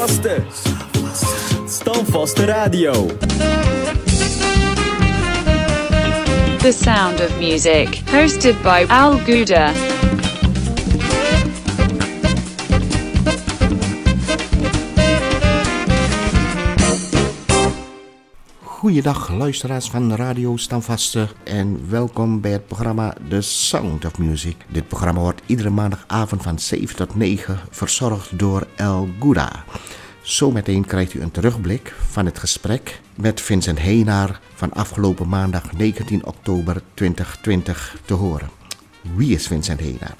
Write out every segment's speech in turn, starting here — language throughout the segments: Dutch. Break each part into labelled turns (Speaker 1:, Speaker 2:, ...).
Speaker 1: Standvaste. Standvaste radio.
Speaker 2: The Sound of Music, hosted by Al Guda.
Speaker 3: Goeiedag luisteraars van Radio Stamvaste en welkom bij het programma The Sound of Music. Dit programma wordt iedere maandagavond van 7 tot 9 verzorgd door El Gouda. Zometeen krijgt u een terugblik van het gesprek met Vincent Heenaar van afgelopen maandag 19 oktober 2020 te horen. Wie is Vincent Heenaar?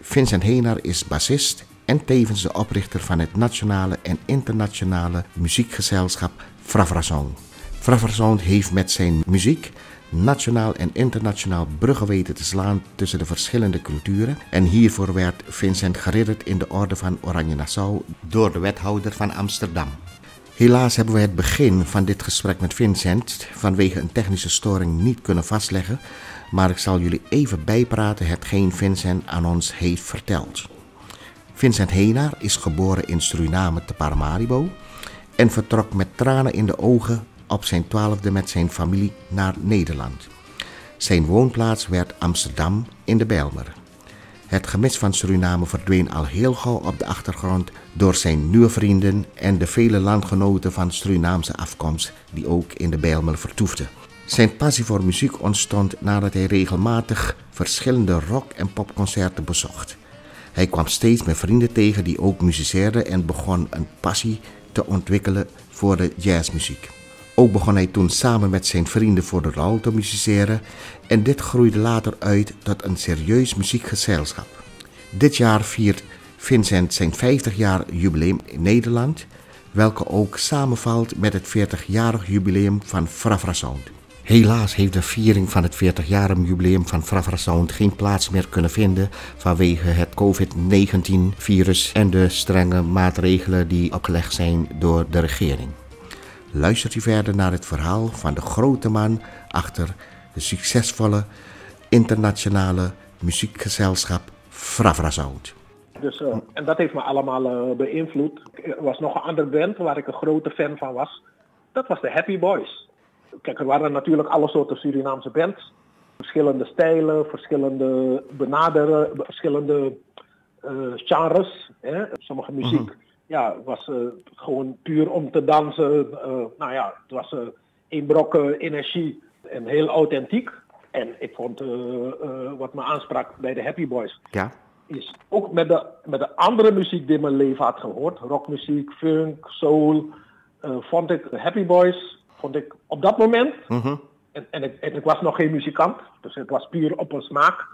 Speaker 3: Vincent Heenaar is bassist en tevens de oprichter van het nationale en internationale muziekgezelschap Fravrazon. Fravrazon heeft met zijn muziek nationaal en internationaal bruggen weten te slaan tussen de verschillende culturen. En hiervoor werd Vincent geridderd in de Orde van Oranje Nassau door de wethouder van Amsterdam. Helaas hebben we het begin van dit gesprek met Vincent vanwege een technische storing niet kunnen vastleggen, maar ik zal jullie even bijpraten hetgeen Vincent aan ons heeft verteld. Vincent Henaar is geboren in Suriname te Paramaribo en vertrok met tranen in de ogen op zijn twaalfde met zijn familie naar Nederland. Zijn woonplaats werd Amsterdam in de Bijlmer. Het gemis van Suriname verdween al heel gauw op de achtergrond door zijn nieuwe vrienden en de vele landgenoten van Surinaamse afkomst die ook in de Bijlmer vertoefden. Zijn passie voor muziek ontstond nadat hij regelmatig verschillende rock- en popconcerten bezocht. Hij kwam steeds meer vrienden tegen die ook muziceerden en begon een passie te ontwikkelen voor de jazzmuziek. Ook begon hij toen samen met zijn vrienden voor de rol te musiceren en dit groeide later uit tot een serieus muziekgezelschap. Dit jaar viert Vincent zijn 50 jaar jubileum in Nederland, welke ook samenvalt met het 40-jarig jubileum van Fravrasound. Helaas heeft de viering van het 40-jarig jubileum van Fravrasound geen plaats meer kunnen vinden vanwege het COVID-19-virus en de strenge maatregelen die opgelegd zijn door de regering luistert u verder naar het verhaal van de grote man achter de succesvolle internationale muziekgezelschap Fravrasound.
Speaker 4: Dus, uh, en dat heeft me allemaal uh, beïnvloed. Er was nog een andere band waar ik een grote fan van was. Dat was de Happy Boys. Kijk, er waren natuurlijk alle soorten Surinaamse bands. Verschillende stijlen, verschillende benaderen, verschillende uh, genres. Hè? Sommige muziek mm -hmm ja, het was uh, gewoon puur om te dansen. Uh, nou ja, het was uh, één brok energie en heel authentiek. En ik vond wat me aansprak bij de Happy Boys.
Speaker 3: Ja.
Speaker 4: Is ook met de, met de andere muziek die mijn leven had gehoord. Rockmuziek, funk, soul. vond ik de Happy Boys, vond ik op dat moment.
Speaker 3: -hmm.
Speaker 4: en, en, ik, en ik was nog geen muzikant. Dus het was puur op een smaak.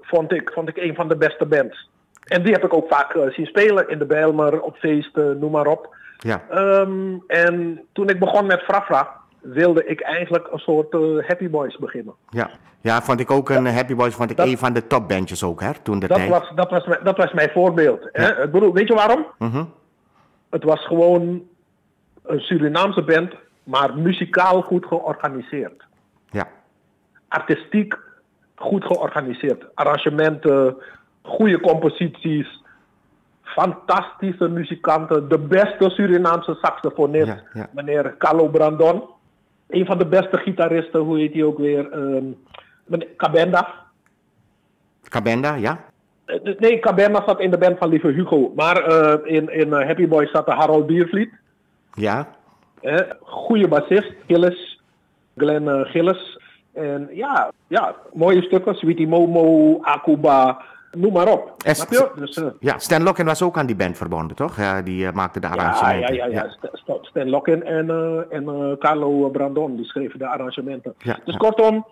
Speaker 4: Vond ik, vond ik een van de beste bands. En die heb ik ook vaak uh, zien spelen in de Bijlmer, op feesten, noem maar op.
Speaker 3: Ja.
Speaker 4: Um, en toen ik begon met Frafra, wilde ik eigenlijk een soort uh, Happy Boys beginnen.
Speaker 3: Ja. ja, vond ik ook een ja. Happy Boys, vond ik dat, een van de topbandjes ook, hè, toen de
Speaker 4: dat
Speaker 3: tijd.
Speaker 4: Was, dat, was, mijn, dat was mijn voorbeeld. Ja. Hè? Ik bedoel, weet je waarom?
Speaker 3: Mm -hmm.
Speaker 4: Het was gewoon een Surinaamse band, maar muzikaal goed georganiseerd.
Speaker 3: Ja.
Speaker 4: Artistiek goed georganiseerd. Arrangementen, goede composities, fantastische muzikanten, de beste Surinaamse saxofonist,
Speaker 3: ja, ja.
Speaker 4: meneer Carlo Brandon. Een van de beste gitaristen, hoe heet hij ook weer? Um, Cabenda.
Speaker 3: Cabenda, ja?
Speaker 4: Uh, nee, Cabenda zat in de band van Lieve Hugo. Maar uh, in, in uh, Happy Boys zat Harold Biervliet.
Speaker 3: Ja.
Speaker 4: goede bassist, Gilles, Glenn Gilles. En ja, ja, mooie stukken. Sweetie Momo, Akuba, noem maar op.
Speaker 3: Snap je? Dus, uh, ja, Stan Locken was ook aan die band verbonden, toch? Ja, die uh, maakte de arrangementen.
Speaker 4: Ja, ja, ja. ja. ja. Stan Locken en, uh, en Carlo Brandon, die schreven de arrangementen.
Speaker 3: Ja,
Speaker 4: dus kortom,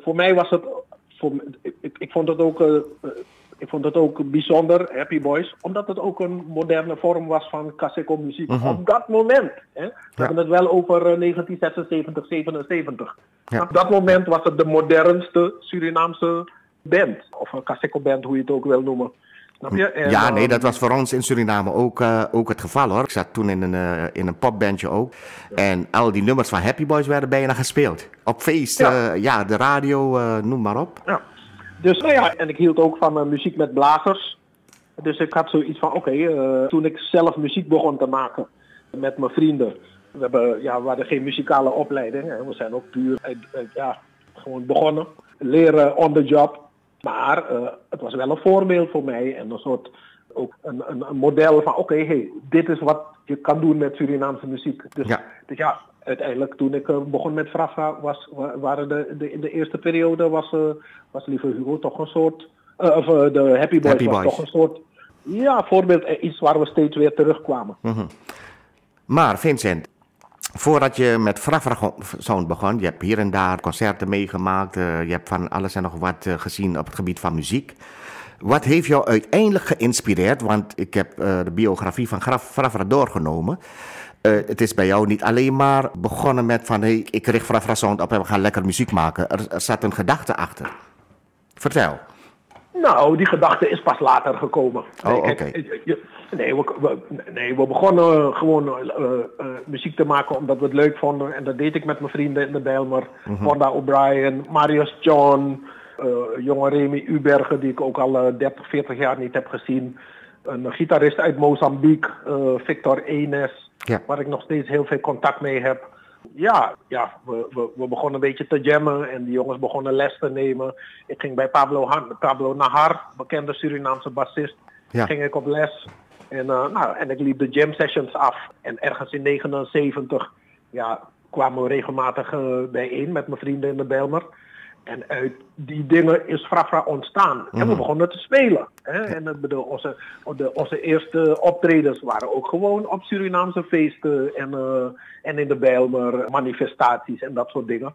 Speaker 4: voor mij was het... Voor, ik, ik, vond het ook, ik vond het ook bijzonder, Happy Boys, omdat het ook een moderne vorm was van Caseco muziek.
Speaker 3: Mhm.
Speaker 4: Op dat moment. Hè? We hebben het wel over 1976, 77. Op dat moment was het de modernste Surinaamse band. Of een Caseco band, hoe je het ook wil noemen. Snap je? En,
Speaker 3: ja, nee,
Speaker 4: uh,
Speaker 3: dat was voor ons in Suriname ook, uh, ook het geval hoor. Ik zat toen in een, uh, in een popbandje ook. Ja. En al die nummers van Happy Boys werden bijna gespeeld. Op feesten, ja. ja. de radio, noem maar op.
Speaker 4: Ja. Dus nou ja, en ik hield ook van muziek met blazers. Dus ik had zoiets van, oké, eh, toen ik zelf muziek begon te maken met mijn vrienden. We, hebben, ja, we hadden geen muzikale opleiding. Hè. We zijn ook puur ja, gewoon begonnen. Leren on the job. Maar eh, het was wel een voorbeeld voor mij en een soort ook een, een, een model van oké, hey, dit is wat je kan doen met Surinaamse muziek. Dus
Speaker 3: Ja.
Speaker 4: dus ja, uiteindelijk toen ik eh, begon met Frafra was, wa- waren de, de, in de eerste periode was, eh was Lieve Hugo toch een soort, of de Happy Boys
Speaker 3: Happy
Speaker 4: was
Speaker 3: Boys.
Speaker 4: toch een soort, ja, voorbeeld, iets waar we steeds weer terugkwamen.
Speaker 3: Maar Vincent, voordat je met Frafra Sound begon, je hebt hier en daar concerten meegemaakt, eh, je hebt van alles en nog wat eh, gezien op het gebied van muziek. Wat heeft jou uiteindelijk geïnspireerd? Want ik heb eh, de biografie van Graf doorgenomen. Het is bij jou niet alleen maar begonnen met van hey, ik richt Frafra op en we gaan lekker muziek maken. Er, er zat een gedachte achter. Vertel.
Speaker 4: Nou, die gedachte is pas later gekomen.
Speaker 3: Oh,
Speaker 4: Nee,
Speaker 3: oké.
Speaker 4: we, we- nee, we begonnen gewoon eh, eh, muziek te maken omdat we het leuk vonden. En dat deed ik met mijn vrienden in de Bijlmer. Wanda O'Brien, Marius John, eh, jonge Remy Ubergen, die ik ook al eh, 30, 40 jaar niet heb gezien. Een gitarist uit Mozambique, Victor Enes,
Speaker 3: Ja.
Speaker 4: waar ik nog steeds heel veel contact mee heb. Ja, ja we, we, we begonnen een beetje te jammen en die jongens begonnen les te nemen. Ik ging bij Pablo, Han, Pablo Nahar, bekende Surinaamse bassist,
Speaker 3: Ja.
Speaker 4: ging ik op les. En, eh, nou, en ik liep de jam sessions af. En ergens in 79 ja, kwamen we regelmatig eh, bijeen met mijn vrienden in de Bijlmer. En uit die dingen is Frafra ontstaan. En we begonnen te spelen. Hè? En ik bedoel, onze, de, onze eerste optredens waren ook gewoon op Surinaamse feesten en, eh, en in de Bijlmer manifestaties en dat soort dingen.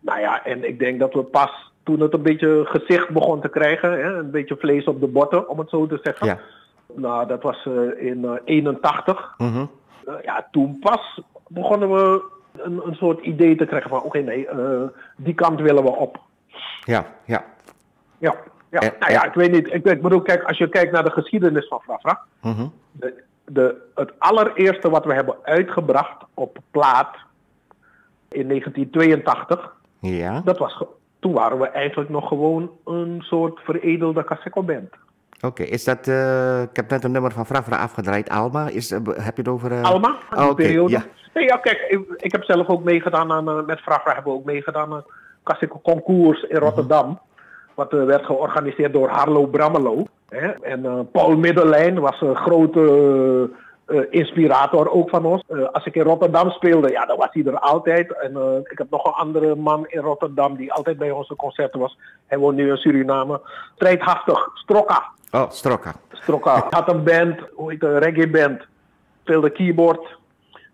Speaker 4: Nou ja, en ik denk dat we pas toen het een beetje gezicht begon te krijgen, hè, een beetje vlees op de botten, om het zo te zeggen.
Speaker 3: Ja.
Speaker 4: Nou, dat was eh, in eh, 81.
Speaker 3: Mhm.
Speaker 4: Eh, ja, toen pas begonnen we een, een soort idee te krijgen van, oké, nee, eh, die kant willen we op.
Speaker 3: Ja, ja.
Speaker 4: Ja, ja.
Speaker 3: En-
Speaker 4: nou ja,
Speaker 3: en-
Speaker 4: ik weet niet. Ik, ik bedoel, kijk, als je kijkt naar de geschiedenis van Frafra,
Speaker 3: Mhm.
Speaker 4: de, de, het allereerste wat we hebben uitgebracht op plaat in 1982,
Speaker 3: Ja.
Speaker 4: dat was, toen waren we eigenlijk nog gewoon een soort veredelde Caseco-band.
Speaker 3: Oké, is dat... eh, ik heb net een nummer van Frafra afgedraaid, Alma. Is, eh, heb je het over... eh,
Speaker 4: Alma, die
Speaker 3: oh, oké,
Speaker 4: periode.
Speaker 3: Ja.
Speaker 4: Nee, ja, kijk, ik, ik heb zelf ook meegedaan aan, met Frafra hebben we ook meegedaan aan Caseco Concours in Rotterdam. Wat werd georganiseerd door Harlo Brammelo. Hè? En Paul Middelijn was een grote eh, inspirator ook van ons. Eh, als ik in Rotterdam speelde, ja, dan was hij er altijd. En eh, ik heb nog een andere man in Rotterdam die altijd bij onze concerten was. Hij woont nu in Suriname. Strijdhaftig, Strokka.
Speaker 3: Oh, Strokka.
Speaker 4: Strokka had een band, hoe heet het, reggae band. Speelde keyboard.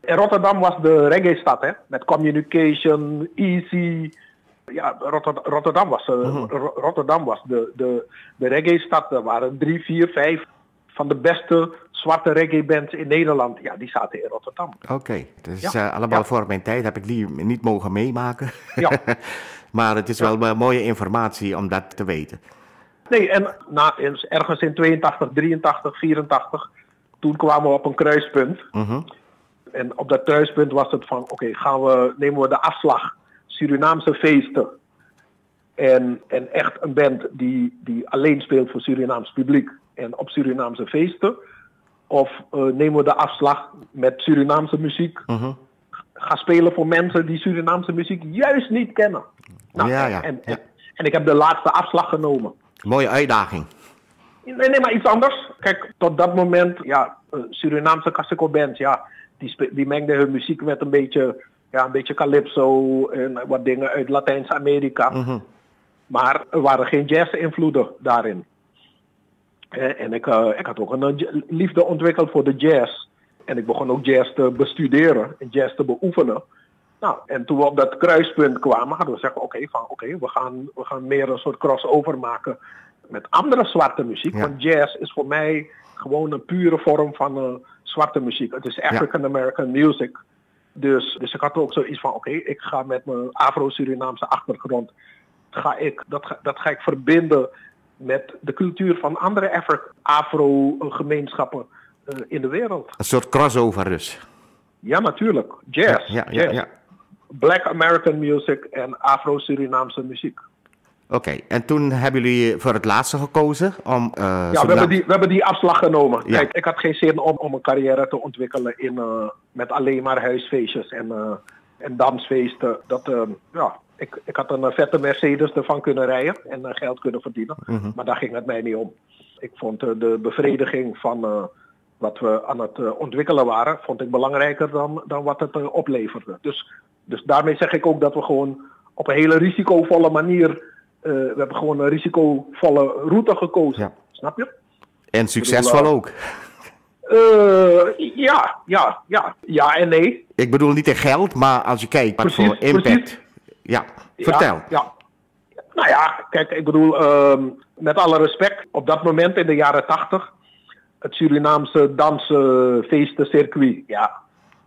Speaker 4: En Rotterdam was de reggae stad, hè. Met Communication, Easy. Ja, Rotter- Rotterdam was, Ro- Rotterdam was de, de, de reggae stad. Er waren drie, vier, vijf van de beste zwarte reggae bands in Nederland. Ja, die zaten in Rotterdam.
Speaker 3: Oké, dus
Speaker 4: Ja,
Speaker 3: eh, allemaal
Speaker 4: ja.
Speaker 3: voor mijn tijd heb ik die niet mogen meemaken.
Speaker 4: Ja.
Speaker 3: maar het is wel eh, mooie informatie om dat te weten.
Speaker 4: Nee, en na, ergens in 82, 83, 84, toen kwamen we op een kruispunt.
Speaker 3: Mhm.
Speaker 4: En op dat kruispunt was het van, oké, gaan we, nemen we de afslag. Surinaamse feesten. En, en echt een band die, die alleen speelt voor Surinaams publiek en op Surinaamse feesten. Of eh, nemen we de afslag met Surinaamse muziek.
Speaker 3: Mhm.
Speaker 4: Ga spelen voor mensen die Surinaamse muziek juist niet kennen. Nou,
Speaker 3: Ja, ja,
Speaker 4: En, en, en ik heb de laatste afslag genomen.
Speaker 3: Mooie uitdaging.
Speaker 4: Nee, nee, maar iets anders. Kijk, tot dat moment, ja, eh, Surinaamse classical bands, ja, die, die mengden hun muziek met een beetje, ja, een beetje calypso en wat dingen uit Latijns-Amerika.
Speaker 3: Mhm.
Speaker 4: Maar er waren geen jazz-invloeden daarin. Eh, En ik, eh, ik had ook een eh, liefde ontwikkeld voor de jazz. En ik begon ook jazz te bestuderen en jazz te beoefenen. Nou, en toen we op dat kruispunt kwamen, hadden we gezegd, oké, van oké, we, gaan, we gaan meer een soort crossover maken met andere zwarte muziek.
Speaker 3: Ja.
Speaker 4: Want jazz is voor mij gewoon een pure vorm van zwarte muziek. Het is African American music. Dus, dus ik had ook zoiets van, oké, ik ga met mijn Afro-Surinaamse achtergrond, ga ik, dat, ga, dat ga ik verbinden met de cultuur van andere Afro-gemeenschappen eh, in de wereld.
Speaker 3: Een soort crossover dus.
Speaker 4: Ja, natuurlijk. Jazz.
Speaker 3: Ja, ja,
Speaker 4: jazz.
Speaker 3: ja.
Speaker 4: Black American music en Afro-Surinaamse muziek.
Speaker 3: Oké, en toen hebben jullie voor het laatste gekozen om... eh,
Speaker 4: Ja, we hebben, die, we hebben die afslag genomen. Kijk, ik had geen zin om, om een carrière te ontwikkelen in, eh, met alleen maar huisfeestjes en, en dansfeesten. Dat, ja, ik, ik had een eh, vette Mercedes ervan kunnen rijden en eh, geld kunnen verdienen. Maar daar ging het mij niet om. Ik vond eh, de bevrediging van wat we aan het ontwikkelen waren, vond ik belangrijker dan, dan wat het opleverde. Dus, dus daarmee zeg ik ook dat we gewoon op een hele risicovolle manier, we hebben gewoon een risicovolle route gekozen.
Speaker 3: Ja.
Speaker 4: Snap je?
Speaker 3: En succesvol
Speaker 4: bedoel,
Speaker 3: ook.
Speaker 4: Ja, ja, ja. Ja en nee.
Speaker 3: Ik bedoel niet in geld, maar als je kijkt wat voor impact...
Speaker 4: precies.
Speaker 3: Ja, vertel.
Speaker 4: Ja, Nou ja, kijk, ik bedoel, ehm, met alle respect, op dat moment in de jaren tachtig, het Surinaamse dansen, feesten, circuit, ja.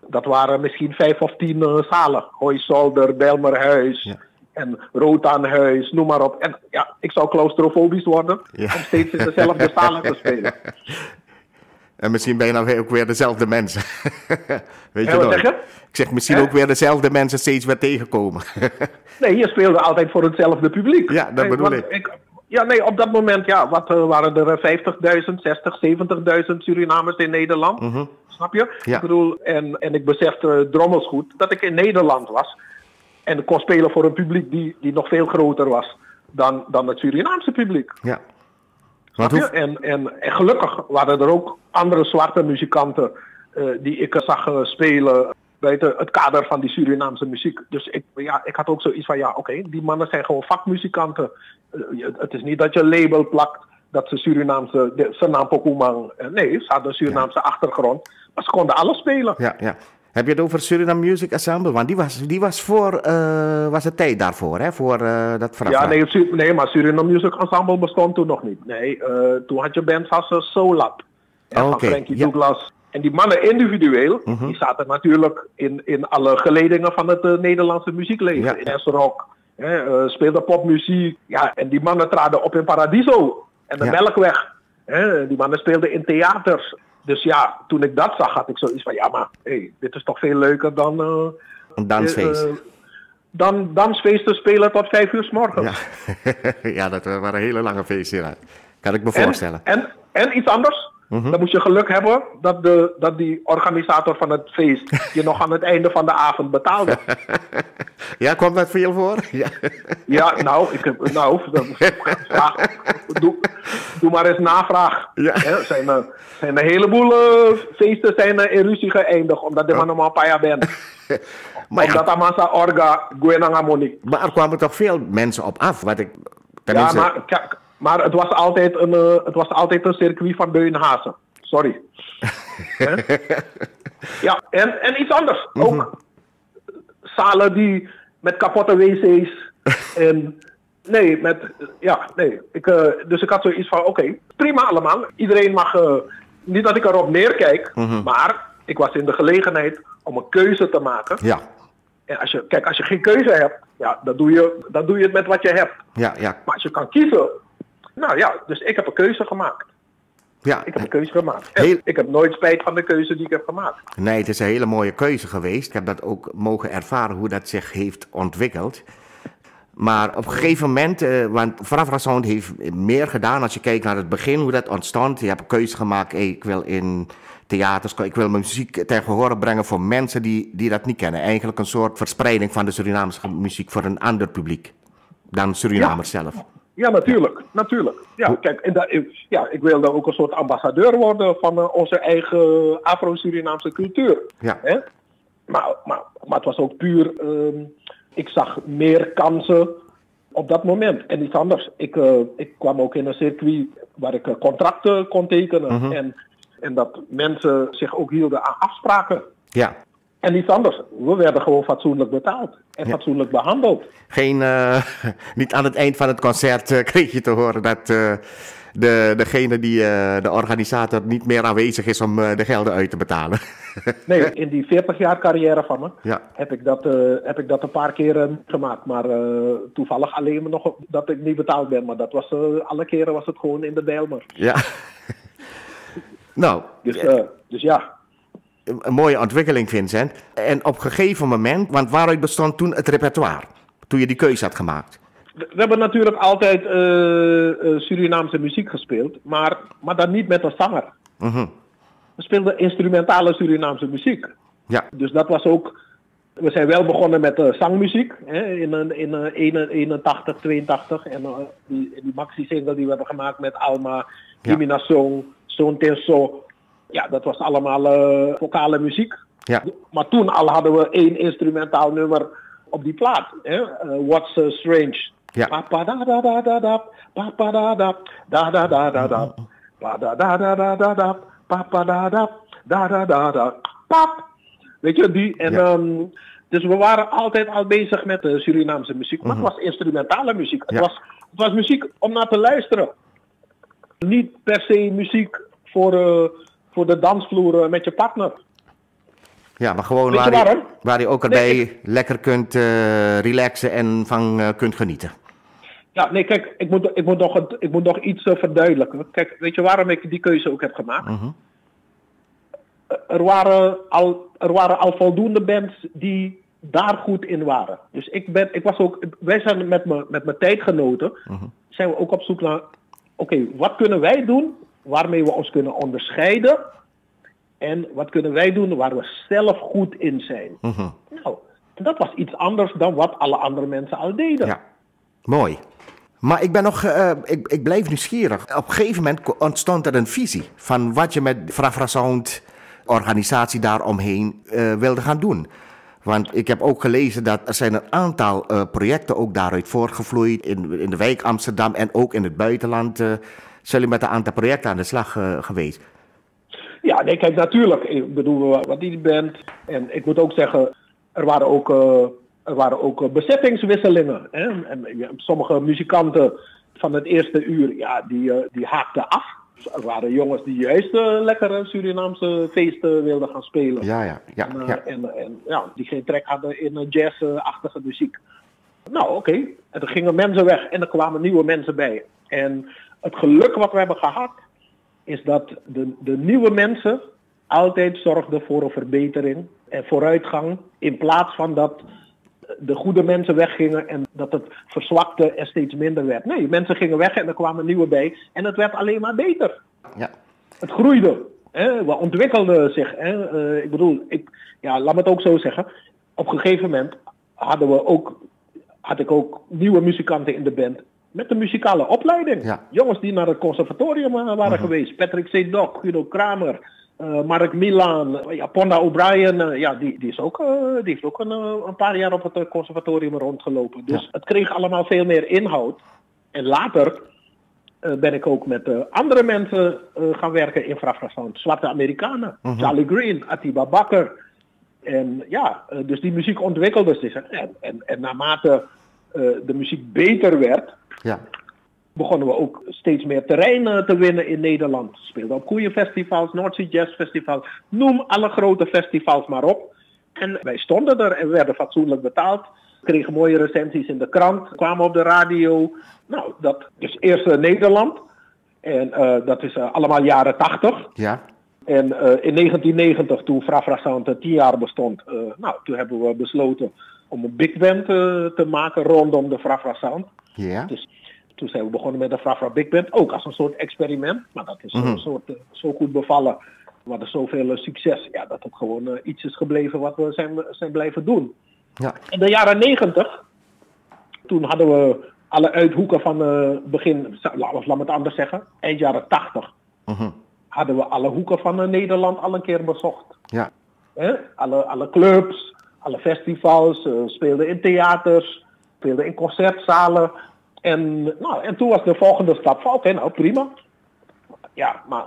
Speaker 4: Dat waren misschien vijf of tien eh, zalen. Hooizolder, Bijlmerhuis
Speaker 3: Ja.
Speaker 4: en Rotaanhuis, noem maar op. En ja, ik zou claustrofobisch worden
Speaker 3: Ja.
Speaker 4: om steeds in dezelfde zalen te spelen.
Speaker 3: En misschien ben je nou ook weer dezelfde mensen. Weet je
Speaker 4: Hè, wat
Speaker 3: nooit.
Speaker 4: zeg je?
Speaker 3: Ik zeg misschien ook weer dezelfde mensen steeds weer tegenkomen.
Speaker 4: Nee, je speelde altijd voor hetzelfde publiek.
Speaker 3: Ja, dat
Speaker 4: Nee,
Speaker 3: bedoel
Speaker 4: want
Speaker 3: ik.
Speaker 4: Ja, nee, op dat moment, ja, wat eh, waren er eh, 50.000, 60, 70.000 Surinamers in Nederland? Snap je?
Speaker 3: Mhm. Ja.
Speaker 4: Ik bedoel, en, en ik besefte drommels goed dat ik in Nederland was. En ik kon spelen voor een publiek die, die nog veel groter was dan, dan het Surinaamse publiek.
Speaker 3: ja. Hoe,
Speaker 4: En, en, en gelukkig waren er ook andere zwarte muzikanten eh, die ik zag eh, spelen buiten het kader van die Surinaamse muziek. Dus ik, ja, ik had ook zoiets van, ja oké, die mannen zijn gewoon vakmuzikanten. Eh, het is niet dat je label plakt dat ze Surinaamse, de- Senam Pokumang, nee, ze hadden een Surinaamse achtergrond. Maar ze konden alles spelen.
Speaker 3: ja, ja. Heb je het over Suriname Music Ensemble? Want die was, die was voor, eh, was de tijd daarvoor, hè? Voor eh, dat vanaf
Speaker 4: Ja, nee, nee, maar Suriname Music Ensemble bestond toen nog niet. Nee, eh, toen had je bands als uh, Solap. Ja,
Speaker 3: Oh,
Speaker 4: Frankie
Speaker 3: ja. Mhm.
Speaker 4: Douglas. En die mannen individueel, die zaten natuurlijk in, in alle geledingen van het Nederlandse muziekleven.
Speaker 3: Ja.
Speaker 4: In S-rock, hè, speelden popmuziek. Ja, en die mannen traden op in Paradiso en de
Speaker 3: Ja.
Speaker 4: Melkweg. Hè, die mannen speelden in theaters. Dus ja, toen ik dat zag, had ik zoiets van, ja maar, hey, dit is toch veel leuker dan... eh,
Speaker 3: Een dansfeest.
Speaker 4: eh, dan dansfeesten spelen tot vijf uur s morgens.
Speaker 3: ja. ja, dat waren hele lange feesten. ja. Kan ik me
Speaker 4: En,
Speaker 3: voorstellen.
Speaker 4: en, en iets anders.
Speaker 3: Mhm.
Speaker 4: Dan moet je geluk hebben dat, de, dat die organisator van het feest je nog aan het einde van de avond betaalde.
Speaker 3: Ja, komt dat veel voor? Ja.
Speaker 4: Ja, nou, ik heb, nou vraag, doe, doe maar eens navraag.
Speaker 3: Ja.
Speaker 4: Zijn, er, zijn een heleboel eh, feesten zijn in ruzie geëindigd, omdat de man normaal paya bent.
Speaker 3: Maar,
Speaker 4: Omdat
Speaker 3: ja,
Speaker 4: Amasa Orga Gwenanga Monique.
Speaker 3: maar er kwamen toch veel mensen op af. Wat ik,
Speaker 4: Ja,
Speaker 3: tenminste,
Speaker 4: maar, kijk, maar het, was altijd een, eh, het was altijd een circuit van Beunhazen. Sorry. Ja, en, en iets anders.
Speaker 3: Mhm.
Speaker 4: Ook zalen die met kapotte wc's en... Nee, met, ja, nee. Ik, eh, dus ik had zoiets van, oké, prima allemaal. Iedereen mag, eh, niet dat ik erop neerkijk,
Speaker 3: Mhm.
Speaker 4: maar ik was in de gelegenheid om een keuze te maken.
Speaker 3: Ja,
Speaker 4: En als je, kijk, als je geen keuze hebt, ja, dan, doe je, dan doe je het met wat je hebt.
Speaker 3: ja, ja.
Speaker 4: Maar als je kan kiezen. Nou ja, dus ik heb een keuze gemaakt.
Speaker 3: ja.
Speaker 4: Ik heb een keuze gemaakt.
Speaker 3: Heel-
Speaker 4: Ik heb nooit spijt van de keuze die ik heb gemaakt.
Speaker 3: Nee, het is een hele mooie keuze geweest. Ik heb dat ook mogen ervaren hoe dat zich heeft ontwikkeld. Maar op een gegeven moment, eh, want Sound heeft meer gedaan als je kijkt naar het begin, hoe dat ontstond. Je hebt een keuze gemaakt, hey, ik wil in theaters, ik wil muziek ten gehore brengen voor mensen die, die dat niet kennen. Eigenlijk een soort verspreiding van de Surinaamse muziek voor een ander publiek dan Surinamers zelf.
Speaker 4: Ja, natuurlijk. Natuurlijk. Ja, kijk, en ik- ja, ik wilde ook een soort ambassadeur worden van eh, onze eigen Afro-Surinaamse cultuur.
Speaker 3: Ja.
Speaker 4: Hè? Maar, maar, maar het was ook puur, ehm, ik zag meer kansen op dat moment. En iets anders. Ik, eh, ik kwam ook in een circuit waar ik eh, contracten kon tekenen. en, en dat mensen zich ook hielden aan afspraken.
Speaker 3: Ja,
Speaker 4: En iets anders. We werden gewoon fatsoenlijk betaald. En fatsoenlijk behandeld.
Speaker 3: geen, eh, niet aan het eind van het concert eh, kreeg je te horen dat eh, de, degene die de organisator niet meer aanwezig is om de gelden uit te betalen.
Speaker 4: Nee, in die 40 jaar carrière van me
Speaker 3: Ja.
Speaker 4: heb, ik dat, heb ik dat een paar keren gemaakt. Maar toevallig alleen nog dat ik niet betaald ben. Maar dat was, alle keren was het gewoon in de Bijlmer.
Speaker 3: ja. nou,
Speaker 4: Dus, dus ja.
Speaker 3: Een een mooie ontwikkeling, Vincent. En op een gegeven moment, want waaruit bestond toen het repertoire? Toen je die keuze had gemaakt.
Speaker 4: we hebben natuurlijk altijd eh, eh, Surinaamse muziek gespeeld, maar, maar dan niet met een zanger.
Speaker 3: Mhm.
Speaker 4: We speelden instrumentale Surinaamse muziek.
Speaker 3: Ja,
Speaker 4: Dus dat was ook. We zijn wel begonnen met eh, zangmuziek hè, in, een- in eh, 81, 82. En die, die maxi-single die we hebben gemaakt met Alma,
Speaker 3: Ja.
Speaker 4: Jimina Song, Son Tenso. Ja, dat was allemaal eh, vocale muziek.
Speaker 3: ja,
Speaker 4: Maar toen al hadden we één instrumentaal nummer op die plaat. Hè? eh, What's eh, Strange.
Speaker 3: Ja.
Speaker 4: Papa da da da da da, papa da da, da da da da da, pa da da da da da da, papa da da, da da da da, pap. Weet je, die. En,
Speaker 3: Ja.
Speaker 4: ehm, dus we waren altijd al bezig met de Surinaamse muziek. Maar het was instrumentale muziek. Het,
Speaker 3: Mhm.
Speaker 4: Was, het was muziek om naar te luisteren. Niet per se muziek voor, eh, voor de dansvloer eh, met je partner.
Speaker 3: ja, maar gewoon
Speaker 4: je
Speaker 3: waar je,
Speaker 4: waarom?
Speaker 3: waar je ook erbij lekker kunt eh, relaxen en van eh, kunt genieten.
Speaker 4: Ja, nee, kijk, ik moet, ik moet, nog, het- ik moet nog iets verduidelijken. Kijk, weet je waarom ik die keuze ook heb gemaakt?
Speaker 3: Mhm.
Speaker 4: Er, waren al, er waren al voldoende bands die daar goed in waren. Dus ik ben, ik was ook, wij zijn met, me, met mijn tijdgenoten, zijn we ook op zoek naar, oké, wat kunnen wij doen waarmee we ons kunnen onderscheiden? En wat kunnen wij doen waar we zelf goed in zijn?
Speaker 3: Mhm.
Speaker 4: Nou, dat was iets anders dan wat alle andere mensen al deden.
Speaker 3: Ja, mooi. Maar ik ben nog, eh, ik, ik blijf nieuwsgierig. Op een gegeven moment ontstond er een visie van wat je met Frafra Sound organisatie daaromheen eh wilde gaan doen. Want ik heb ook gelezen dat er zijn een aantal eh, projecten ook daaruit voortgevloeid in, in de wijk Amsterdam en ook in het buitenland. Zijn jullie met een aantal projecten aan de slag eh, geweest?
Speaker 4: Ja, nee, kijk, natuurlijk. Ik bedoel, eh, wat die bent. En ik moet ook zeggen, er waren ook, eh, er waren ook bezettingswisselingen. Hè? En, sommige muzikanten van het eerste uur, ja, die, die haakten af. Er waren jongens die juist eh, lekkere Surinaamse feesten wilden gaan spelen.
Speaker 3: Ja, ja, ja.
Speaker 4: En,
Speaker 3: ja.
Speaker 4: en, en ja, die geen trek hadden in jazzachtige muziek. Nou, oké. En er gingen mensen weg en er kwamen nieuwe mensen bij. En het geluk wat we hebben gehad, is dat de, de nieuwe mensen altijd zorgden voor een verbetering en vooruitgang. In plaats van dat de goede mensen weggingen en dat het verzwakte en steeds minder werd. Nee, mensen gingen weg en er kwamen nieuwe bij. En het werd alleen maar beter
Speaker 3: ja.
Speaker 4: het groeide. Hè? We ontwikkelden zich. Hè? Eh, ik bedoel, ik, ja, laat me het ook zo zeggen. Op een gegeven moment hadden we ook, had ik ook nieuwe muzikanten in de band. Met een muzikale opleiding.
Speaker 3: Ja.
Speaker 4: Jongens die naar het conservatorium eh, waren geweest. Patrick Sedok, Guido Kramer, eh, Mark Milan, eh, ja, Ponda O'Brien. ja, die, die, is ook, die heeft ook een, een paar jaar op het conservatorium rondgelopen. Dus
Speaker 3: Ja.
Speaker 4: het kreeg allemaal veel meer inhoud. En later ben ik ook met andere mensen gaan werken in Frafrasound. Zwarte Amerikanen, Charlie Green, Atiba Bakker. En ja, dus die muziek ontwikkelde zich. En, en, en naarmate de muziek beter werd,
Speaker 3: ja.
Speaker 4: begonnen we ook steeds meer terrein te winnen in Nederland. Speelden op goede festivals, North Sea Jazz Festival. Noem alle grote festivals maar op. En wij stonden er en werden fatsoenlijk betaald. Kregen mooie recensies in de krant, kwamen op de radio. Nou, dat is eerst eh, Nederland. En eh, dat is eh, allemaal jaren 80.
Speaker 3: ja.
Speaker 4: En in 1990, toen Frafra Sound eh, tien jaar bestond, nou, toen hebben we besloten om een big band te maken rondom de Frafra Sound.
Speaker 3: Ja.
Speaker 4: Dus toen zijn we begonnen met de Frafra Big Band, ook als een soort experiment. Maar dat is
Speaker 3: Mhm.
Speaker 4: een soort, eh, zo goed bevallen. We hadden zoveel eh, succes, ja, dat het gewoon eh, iets is gebleven wat we zijn, zijn blijven doen.
Speaker 3: Ja.
Speaker 4: In de jaren 90, toen hadden we alle uithoeken van eh begin, of laat me het anders zeggen, eind jaren 80,
Speaker 3: Mhm.
Speaker 4: hadden we alle hoeken van Nederland al een keer bezocht.
Speaker 3: Ja.
Speaker 4: Alle, alle clubs, alle festivals, eh, speelden in theaters, speelden in concertzalen. En, nou, en toen was de volgende stap van, oké, nou prima. Ja, maar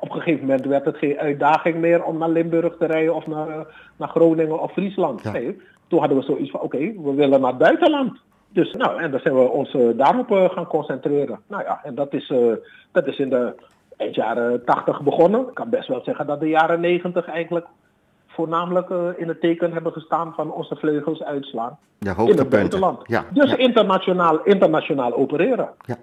Speaker 4: op een gegeven moment werd het geen uitdaging meer om naar Limburg te rijden of naar, eh, naar Groningen of Friesland.
Speaker 3: Ja.
Speaker 4: Nee, toen hadden we zoiets van, oké, we willen naar het buitenland. Dus nou, en dan zijn we ons eh, daarop eh, gaan concentreren. Nou ja, en dat is, dat is in de eind jaren 80 begonnen. Ik kan best wel zeggen dat de jaren 90 eigenlijk voornamelijk eh, in het teken hebben gestaan van onze vleugels uitslaan.
Speaker 3: De
Speaker 4: In het.
Speaker 3: Ja.
Speaker 4: Dus
Speaker 3: ja.
Speaker 4: internationaal, internationaal opereren.
Speaker 3: Ja.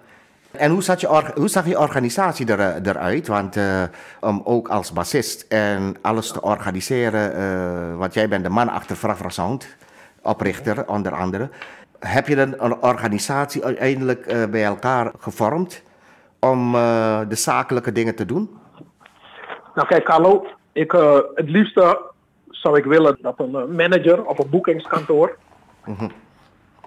Speaker 3: En hoe, zat je hoe zag je organisatie er, eh, eruit? Want eh, om ook als bassist en alles te organiseren, eh, want jij bent de man achter Frafra Sound, oprichter onder andere. heb je dan een organisatie uiteindelijk bij elkaar gevormd om de zakelijke dingen te doen?
Speaker 4: Nou kijk Carlo, ik, het liefste zou ik willen dat een eh, manager of een boekingskantoor,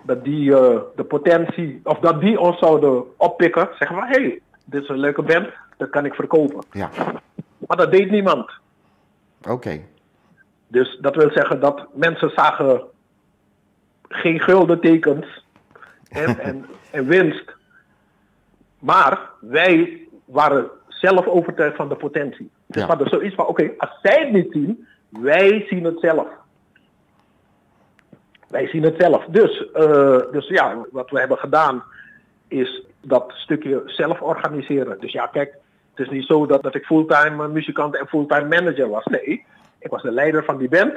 Speaker 4: dat die eh, de potentie, of dat die ons zouden oppikken, zeggen van hé, hey, dit is een leuke band, dat kan ik verkopen.
Speaker 3: Ja,
Speaker 4: Maar dat deed niemand.
Speaker 3: oké.
Speaker 4: Dus dat wil zeggen dat mensen zagen geen gulden tekens en, en, en winst. Maar wij waren zelf overtuigd van de potentie. Dus
Speaker 3: Ja.
Speaker 4: we hadden zoiets van, oké, als zij het niet zien, wij zien het zelf. Wij zien het zelf. Dus, eh, dus ja, wat we hebben gedaan is dat stukje zelf organiseren. Dus ja, kijk, het is niet zo dat, dat ik fulltime eh, muzikant en fulltime manager was. Nee, ik was de leider van die band.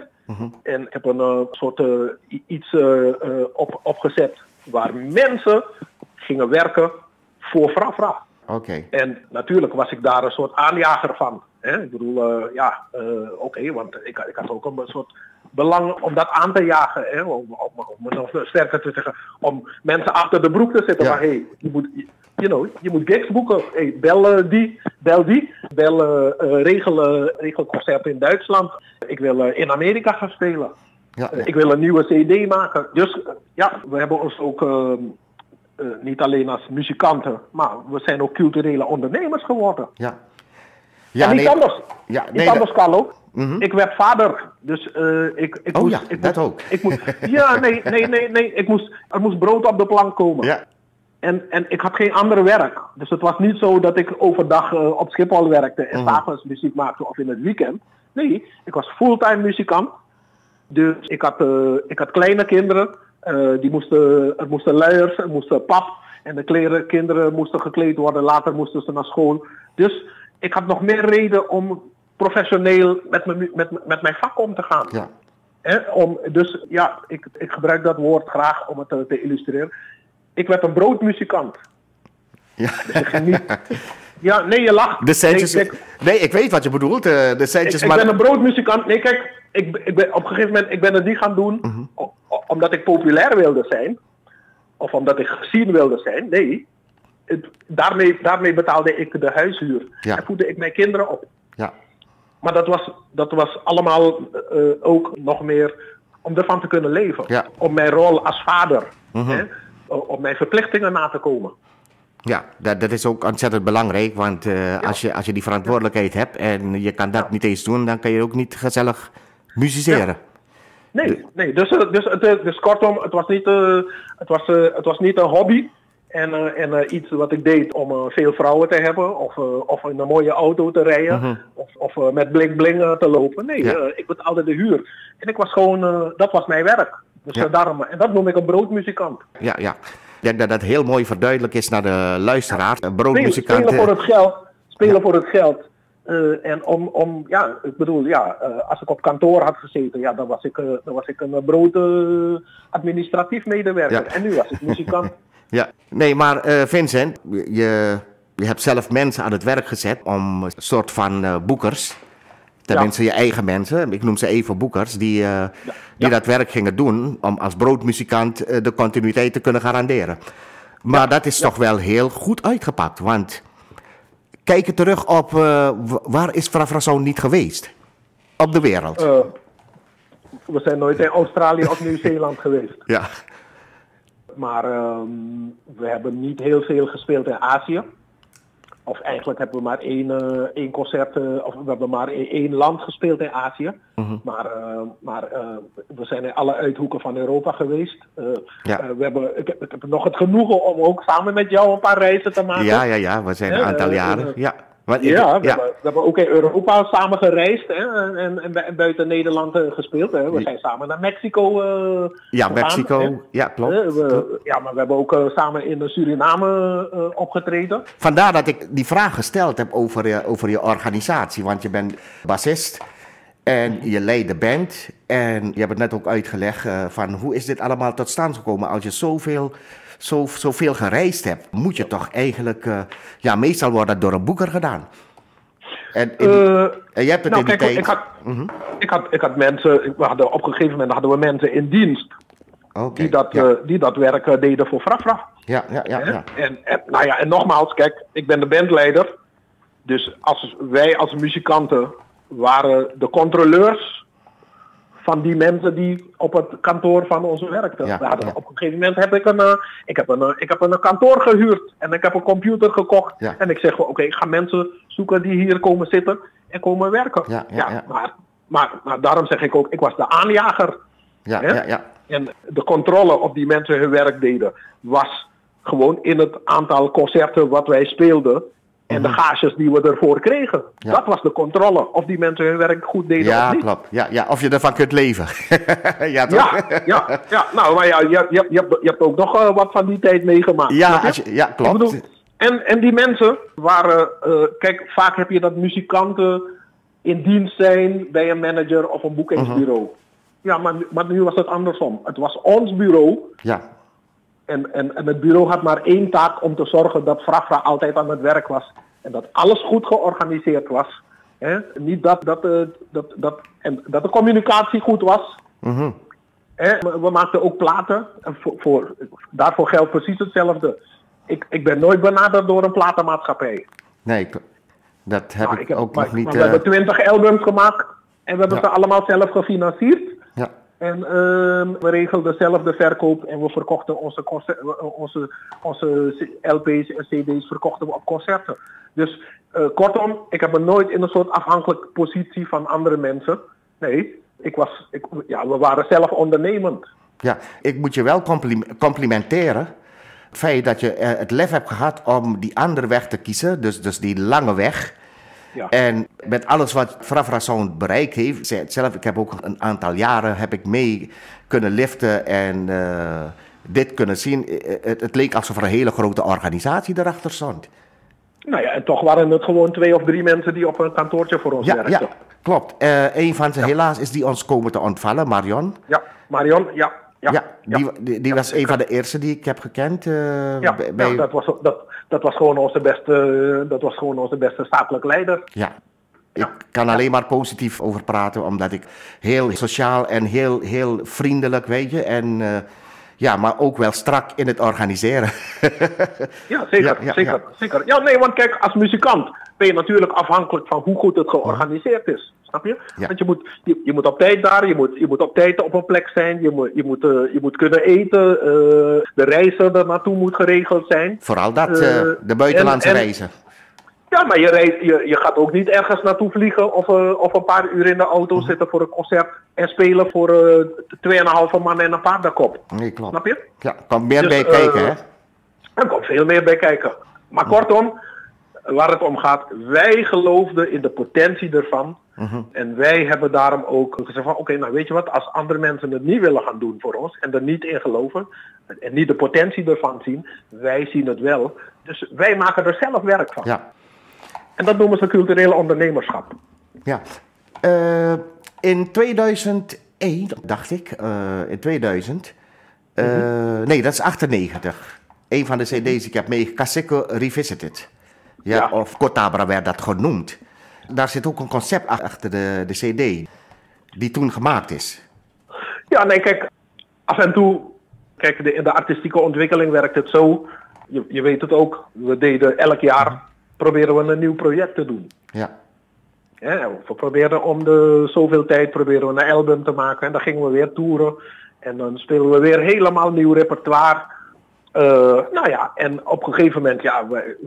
Speaker 4: En ik heb een eh, soort iets op, opgezet waar mensen gingen werken voor Frafra.
Speaker 3: Oké.
Speaker 4: En natuurlijk was ik daar een soort aanjager van. Hè? Ik bedoel, eh, ja, eh, oké, want ik, ik had ook een soort belang om dat aan te jagen. Hè? Om, om, om nog sterker te zeggen, om mensen achter de broek te zetten.
Speaker 3: Ja.
Speaker 4: Maar hey, je moet, you know, je moet gigs boeken. Hey, bel eh, die, bel die. Bel regel, eh, regel concerten in Duitsland. Ik wil in Amerika gaan spelen.
Speaker 3: Ja,
Speaker 4: ik wil een nieuwe CD maken. Dus ja, we hebben ons ook eh, niet alleen als muzikanten, maar we zijn ook culturele ondernemers geworden.
Speaker 3: ja.
Speaker 4: en iets
Speaker 3: nee,
Speaker 4: anders.
Speaker 3: Ja,
Speaker 4: iets
Speaker 3: nee, dat-
Speaker 4: anders, Carlo. Ik werd vader, dus eh, ik, ik
Speaker 3: Oh
Speaker 4: moest...
Speaker 3: ja,
Speaker 4: ik
Speaker 3: dat
Speaker 4: moest,
Speaker 3: ook.
Speaker 4: Ik moest, ja, nee, nee, nee, nee. Ik moest, er moest brood op de plank komen.
Speaker 3: Ja,
Speaker 4: En, en ik had geen andere werk. Dus het was niet zo dat ik overdag eh, op Schiphol werkte en
Speaker 3: Mhm.
Speaker 4: s'avonds muziek maakte of in het weekend. Nee, ik was fulltime muzikant. Dus ik had, ik had kleine kinderen. Eh, die moesten, er moesten luiers, er moesten pap. En de kleren, kinderen moesten gekleed worden. Later moesten ze naar school. Dus ik had nog meer reden om professioneel met, mijn met, met mijn vak om te gaan.
Speaker 3: ja.
Speaker 4: Hè, om, dus ja, ik, ik gebruik dat woord graag om het te, te illustreren. Ik werd een broodmuzikant.
Speaker 3: ja.
Speaker 4: Ja, nee, je lacht.
Speaker 3: De centjes...
Speaker 4: Nee, kijk,
Speaker 3: Nee, ik weet wat je bedoelt. eh, de centjes,
Speaker 4: ik
Speaker 3: maar...
Speaker 4: ben een broodmuzikant. Nee, kijk, ik, ik ben, op een gegeven moment ik ben het niet gaan doen o- omdat ik populair wilde zijn. Of omdat ik gezien wilde zijn. Nee, het, daarmee, daarmee betaalde ik de huishuur.
Speaker 3: Ja.
Speaker 4: En voedde ik mijn kinderen op.
Speaker 3: Ja,
Speaker 4: Maar dat was, dat was allemaal eh, ook nog meer om ervan te kunnen leven.
Speaker 3: Ja. Mhm.
Speaker 4: Om mijn rol als vader. hè, om mijn verplichtingen na te komen.
Speaker 3: ja dat, dat is ook ontzettend belangrijk. Want eh, als, je, als je die verantwoordelijkheid hebt en je kan dat niet eens doen... dan kan je ook niet gezellig musiceren.
Speaker 4: Nee, nee dus, eh, dus, het, eh, dus kortom, het was niet, eh, het was, het was niet een hobby. En, en iets wat ik deed om veel vrouwen te hebben. Of, of in een mooie auto te rijden. Of, of eh, met bling bling te lopen. Nee,
Speaker 3: Ja.
Speaker 4: eh, ik betaalde de huur. En ik was gewoon, dat was mijn werk. Dus
Speaker 3: Ja.
Speaker 4: daarom, en dat noem ik een broodmuzikant.
Speaker 3: Ja, ja. Ik denk dat dat heel mooi verduidelijk is naar de luisteraar. Een broodmuzikant...
Speaker 4: spelen voor het geld. Spelen voor het geld. Eh, en om, om, ja, ik bedoel, ja, eh, als ik op kantoor had gezeten, ja, dan was ik, eh, dan was ik een brood administratief medewerker.
Speaker 3: Ja.
Speaker 4: En nu was ik muzikant.
Speaker 3: Ja, nee, maar Vincent, je, je hebt zelf mensen aan het werk gezet om een soort van boekers, tenminste je eigen mensen, ik noem ze even boekers, die, die dat werk gingen doen om als broodmuzikant de continuïteit te kunnen garanderen. Maar dat is toch wel heel goed uitgepakt, want kijk je terug op eh, waar is Frafrazo niet geweest? Op de wereld.
Speaker 4: Eh, we zijn nooit in Australië of Nieuw-Zeeland geweest.
Speaker 3: Ja,
Speaker 4: Maar ehm, we hebben niet heel veel gespeeld in Azië. Of eigenlijk hebben we maar één, eh, één concert, eh, of we hebben maar één, land gespeeld in Azië.
Speaker 3: Mhm.
Speaker 4: Maar, eh, maar we zijn in alle uithoeken van Europa geweest.
Speaker 3: Ja.
Speaker 4: we hebben, ik, heb, ik heb nog het genoegen om ook samen met jou een paar reizen te maken.
Speaker 3: ja, ja, ja, we zijn een aantal jaren. Ja,
Speaker 4: Ja, we. Hebben, we hebben ook in Europa samen gereisd hè, en, en, en buiten Nederland eh, gespeeld. Hè. We zijn samen naar Mexico eh,
Speaker 3: Ja, Mexico. Ja, klopt.
Speaker 4: Eh, we- ja, maar we hebben ook samen in Suriname opgetreden.
Speaker 3: Vandaar dat ik die vraag gesteld heb over je, over je organisatie. Want je bent bassist en je leidt de band. En je hebt het net ook uitgelegd van hoe is dit allemaal tot stand gekomen. Als je zoveel, zo, zoveel gereisd hebt, moet je toch eigenlijk... eh, ja, meestal wordt dat door een boeker gedaan. En, in die-
Speaker 4: Eh,
Speaker 3: en je hebt het
Speaker 4: nou,
Speaker 3: in die
Speaker 4: kijk,
Speaker 3: tijd...
Speaker 4: ik had, ik, had, ik had mensen, we hadden, op een gegeven moment hadden we mensen in dienst. Die, dat,
Speaker 3: ja.
Speaker 4: eh, die dat werk deden voor Frafra.
Speaker 3: Ja, ja, ja. Ja.
Speaker 4: En, en, nou ja, en nogmaals, kijk, ik ben de bandleider. Dus als wij als muzikanten waren de controleurs van die mensen die op het kantoor van ons werkten.
Speaker 3: Ja,
Speaker 4: hadden-
Speaker 3: ja.
Speaker 4: Op een gegeven moment heb ik een, eh, ik heb een, eh, ik heb een kantoor gehuurd en ik heb een computer gekocht.
Speaker 3: Ja.
Speaker 4: En ik zeg oké, ik ga mensen zoeken die hier komen zitten en komen werken.
Speaker 3: Ja.
Speaker 4: Maar, maar, maar daarom zeg ik ook, ik was de aanjager.
Speaker 3: Ja,
Speaker 4: Hè?
Speaker 3: ja, ja.
Speaker 4: En de controle of die mensen hun werk deden was gewoon in het aantal concerten wat wij speelden. En de gages die we ervoor kregen.
Speaker 3: Mhm. Ja.
Speaker 4: Dat was de controle of die mensen hun werk goed deden
Speaker 3: Ja,
Speaker 4: of niet.
Speaker 3: klopt. Ja, ja, of je ervan kunt leven. ja, toch?
Speaker 4: Ja, ja, ja, nou, maar ja, je, je, je, hebt, je hebt ook nog eh, wat van die tijd meegemaakt.
Speaker 3: Ja, als je- ja, klopt.
Speaker 4: bedoel, en, en die mensen waren, eh, kijk, vaak heb je dat muzikanten in dienst zijn bij een manager of een boekingsbureau.
Speaker 3: Mhm.
Speaker 4: Ja, maar, maar nu was het andersom. Het was ons bureau
Speaker 3: Ja,
Speaker 4: En, en, en het bureau had maar één taak om te zorgen dat Frafra altijd aan het werk was. En dat alles goed georganiseerd was. Hè? Niet dat, dat, eh, dat, dat, en dat de communicatie goed was. Maar We maakten ook platen. En voor, voor, daarvoor geldt precies hetzelfde. Ik, ik ben nooit benaderd door een platenmaatschappij.
Speaker 3: nee, dat heb
Speaker 4: Nou,
Speaker 3: ik,
Speaker 4: heb-
Speaker 3: ook
Speaker 4: maar-
Speaker 3: nog niet.
Speaker 4: maar we
Speaker 3: eh,
Speaker 4: hebben twintig albums gemaakt. En we hebben
Speaker 3: Ja.
Speaker 4: ze allemaal zelf gefinancierd. En ehm, we regelden zelf de verkoop en we verkochten onze, eh, onze, onze LP's en CD's verkochten we op concerten. Dus eh, kortom, ik heb me nooit in een soort afhankelijke positie van andere mensen. Nee, ik was, ik, ja, we waren zelf ondernemend.
Speaker 3: ja, ik moet je wel complim- complimenteren. Feit dat je eh, het lef hebt gehad om die andere weg te kiezen, dus, dus die lange weg.
Speaker 4: Ja.
Speaker 3: En met alles wat Frafra Sound bereikt heeft, zei het zelf, ik heb ook een aantal jaren heb ik mee kunnen liften en eh, dit kunnen zien. Eh, Het, het leek alsof er een hele grote organisatie erachter stond.
Speaker 4: Nou ja, en toch waren het gewoon twee of drie mensen die op een kantoortje voor ons
Speaker 3: Ja,
Speaker 4: werkten.
Speaker 3: ja klopt. Eh een van ze, helaas is die ons komen te ontvallen, Marion.
Speaker 4: Ja, Marion, ja. Ja,
Speaker 3: Ja, die, die, die was een van de eerste die ik heb gekend. eh,
Speaker 4: Ja,
Speaker 3: bij-
Speaker 4: ja,
Speaker 3: bij-
Speaker 4: dat, was, dat, dat was gewoon onze beste, dat was gewoon onze beste leider.
Speaker 3: Ja. Ik kan alleen maar positief over praten, omdat ik heel sociaal en heel, heel vriendelijk, weet je. En eh, ja, maar ook wel strak in het organiseren.
Speaker 4: Ja, zeker. Zeker,
Speaker 3: ja.
Speaker 4: zeker. Ja, nee, want kijk, als muzikant ben je natuurlijk afhankelijk van hoe goed het georganiseerd is. Snap je?
Speaker 3: Ja.
Speaker 4: Want je moet, je, je moet op tijd daar, je moet, je moet op tijd op een plek zijn, je moet, je moet, eh, je moet kunnen eten, eh, de reizen er naartoe moet geregeld zijn.
Speaker 3: Vooral dat,
Speaker 4: Eh,
Speaker 3: de buitenlandse
Speaker 4: en- en-
Speaker 3: reizen.
Speaker 4: Ja, maar je, reist, je, je gaat ook niet ergens naartoe vliegen of, eh, of een paar uur in de auto
Speaker 3: Mhm.
Speaker 4: zitten voor een concert en spelen voor eh 2,5 man en een paardenkop.
Speaker 3: Nee, klopt.
Speaker 4: Snap je?
Speaker 3: Ja, er komt meer
Speaker 4: Dus,
Speaker 3: bij kijken, hè?
Speaker 4: Er komt veel meer bij kijken. Maar kortom, waar het om gaat, wij geloofden in de potentie ervan. En wij hebben daarom ook gezegd van, oké, nou weet je wat, als andere mensen het niet willen gaan doen voor ons en er niet in geloven en niet de potentie ervan zien, wij zien het wel. Dus wij maken er zelf werk van.
Speaker 3: Ja.
Speaker 4: En dat noemen ze cultureel ondernemerschap.
Speaker 3: Ja. Eh, in 2001, dacht ik, eh, in 2000. eh, Nee, dat is 98. Een van de CD's die ik heb mee, Kaseko Revisited. Ja,
Speaker 4: Ja.
Speaker 3: of Kotabra werd dat genoemd. Daar zit ook een concept ach- achter de, de CD, die toen gemaakt is.
Speaker 4: Ja, nee, kijk, af en toe, kijk, de, in de artistieke ontwikkeling werkt het zo. Je, je weet het ook, we deden elk jaar, proberen we een nieuw project te doen.
Speaker 3: Ja,
Speaker 4: Ja, we probeerden om de zoveel tijd proberen we een album te maken. En dan gingen we weer toeren. En dan spelen we weer helemaal nieuw repertoire. Eh, nou ja, en op een gegeven moment, ja,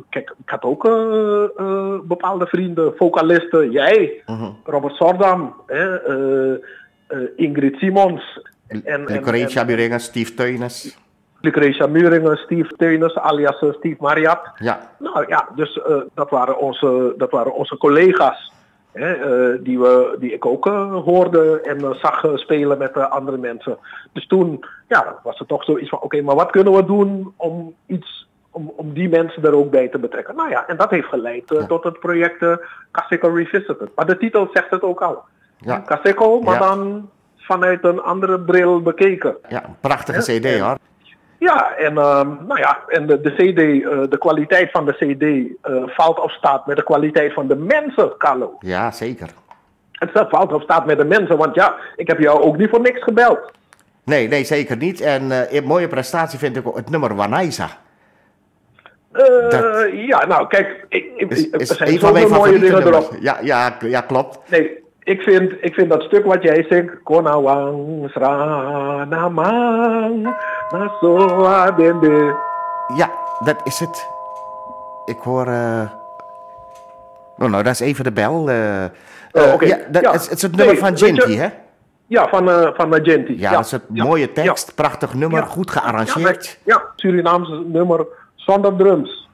Speaker 4: kijk, ik had ook eh, eh, bepaalde vrienden, vocalisten, jij, Robert Sordam, Ingrid Simons. En, en,
Speaker 3: Lucretia
Speaker 4: en
Speaker 3: Buringen, Steve Teunis.
Speaker 4: Lucretia Muringen, Steve Teunus, alias Steve Mariat.
Speaker 3: Ja,
Speaker 4: Nou ja, dus dat, waren onze, dat waren onze collega's. Hè, eh, die, we, die ik ook eh, hoorde en eh, zag spelen met andere mensen. Dus toen ja, was het toch zoiets van: oké, maar wat kunnen we doen om iets. Om, om die mensen er ook bij te betrekken. Nou ja, en dat heeft geleid
Speaker 3: Ja.
Speaker 4: tot het project Caseco Revisited. Maar de titel zegt het ook al.
Speaker 3: Ja.
Speaker 4: Maar
Speaker 3: Ja.
Speaker 4: dan vanuit een andere bril bekeken.
Speaker 3: ja een prachtige CD hoor.
Speaker 4: Ja, en, ehm, nou ja, en de, de CD, eh, de kwaliteit van de CD eh, valt of staat met de kwaliteit van de mensen, Carlo.
Speaker 3: Ja, zeker.
Speaker 4: Het staat, valt of staat met de mensen, want ja, ik heb jou ook niet voor niks gebeld.
Speaker 3: Nee, nee, zeker niet. En eh, een mooie prestatie vind ik ook het nummer Wanaisa.
Speaker 4: Eh,
Speaker 3: Dat-
Speaker 4: ja, nou kijk, ik, ik,
Speaker 3: Is,
Speaker 4: er
Speaker 3: is
Speaker 4: zijn
Speaker 3: een van mijn
Speaker 4: mooie dingen erop.
Speaker 3: Ja, ja, ja, klopt.
Speaker 4: Nee, ik vind, ik vind dat stuk wat jij zingt, Konawang, Sra, Namang, Nasoa, Dende.
Speaker 3: Ja, dat is het. Ik hoor... eh Oh, nou, dat is even de bel.
Speaker 4: oké.
Speaker 3: ja, dat
Speaker 4: Ja.
Speaker 3: is, het is het nummer
Speaker 4: Nee,
Speaker 3: van Jinty, hè?
Speaker 4: Ja, van, eh van Magenti.
Speaker 3: Ja, dat is het mooie tekst,
Speaker 4: Ja.
Speaker 3: prachtig nummer,
Speaker 4: Ja.
Speaker 3: goed
Speaker 4: Ja,
Speaker 3: gearrangeerd.
Speaker 4: ja, ja, Surinaamse nummer zonder drums.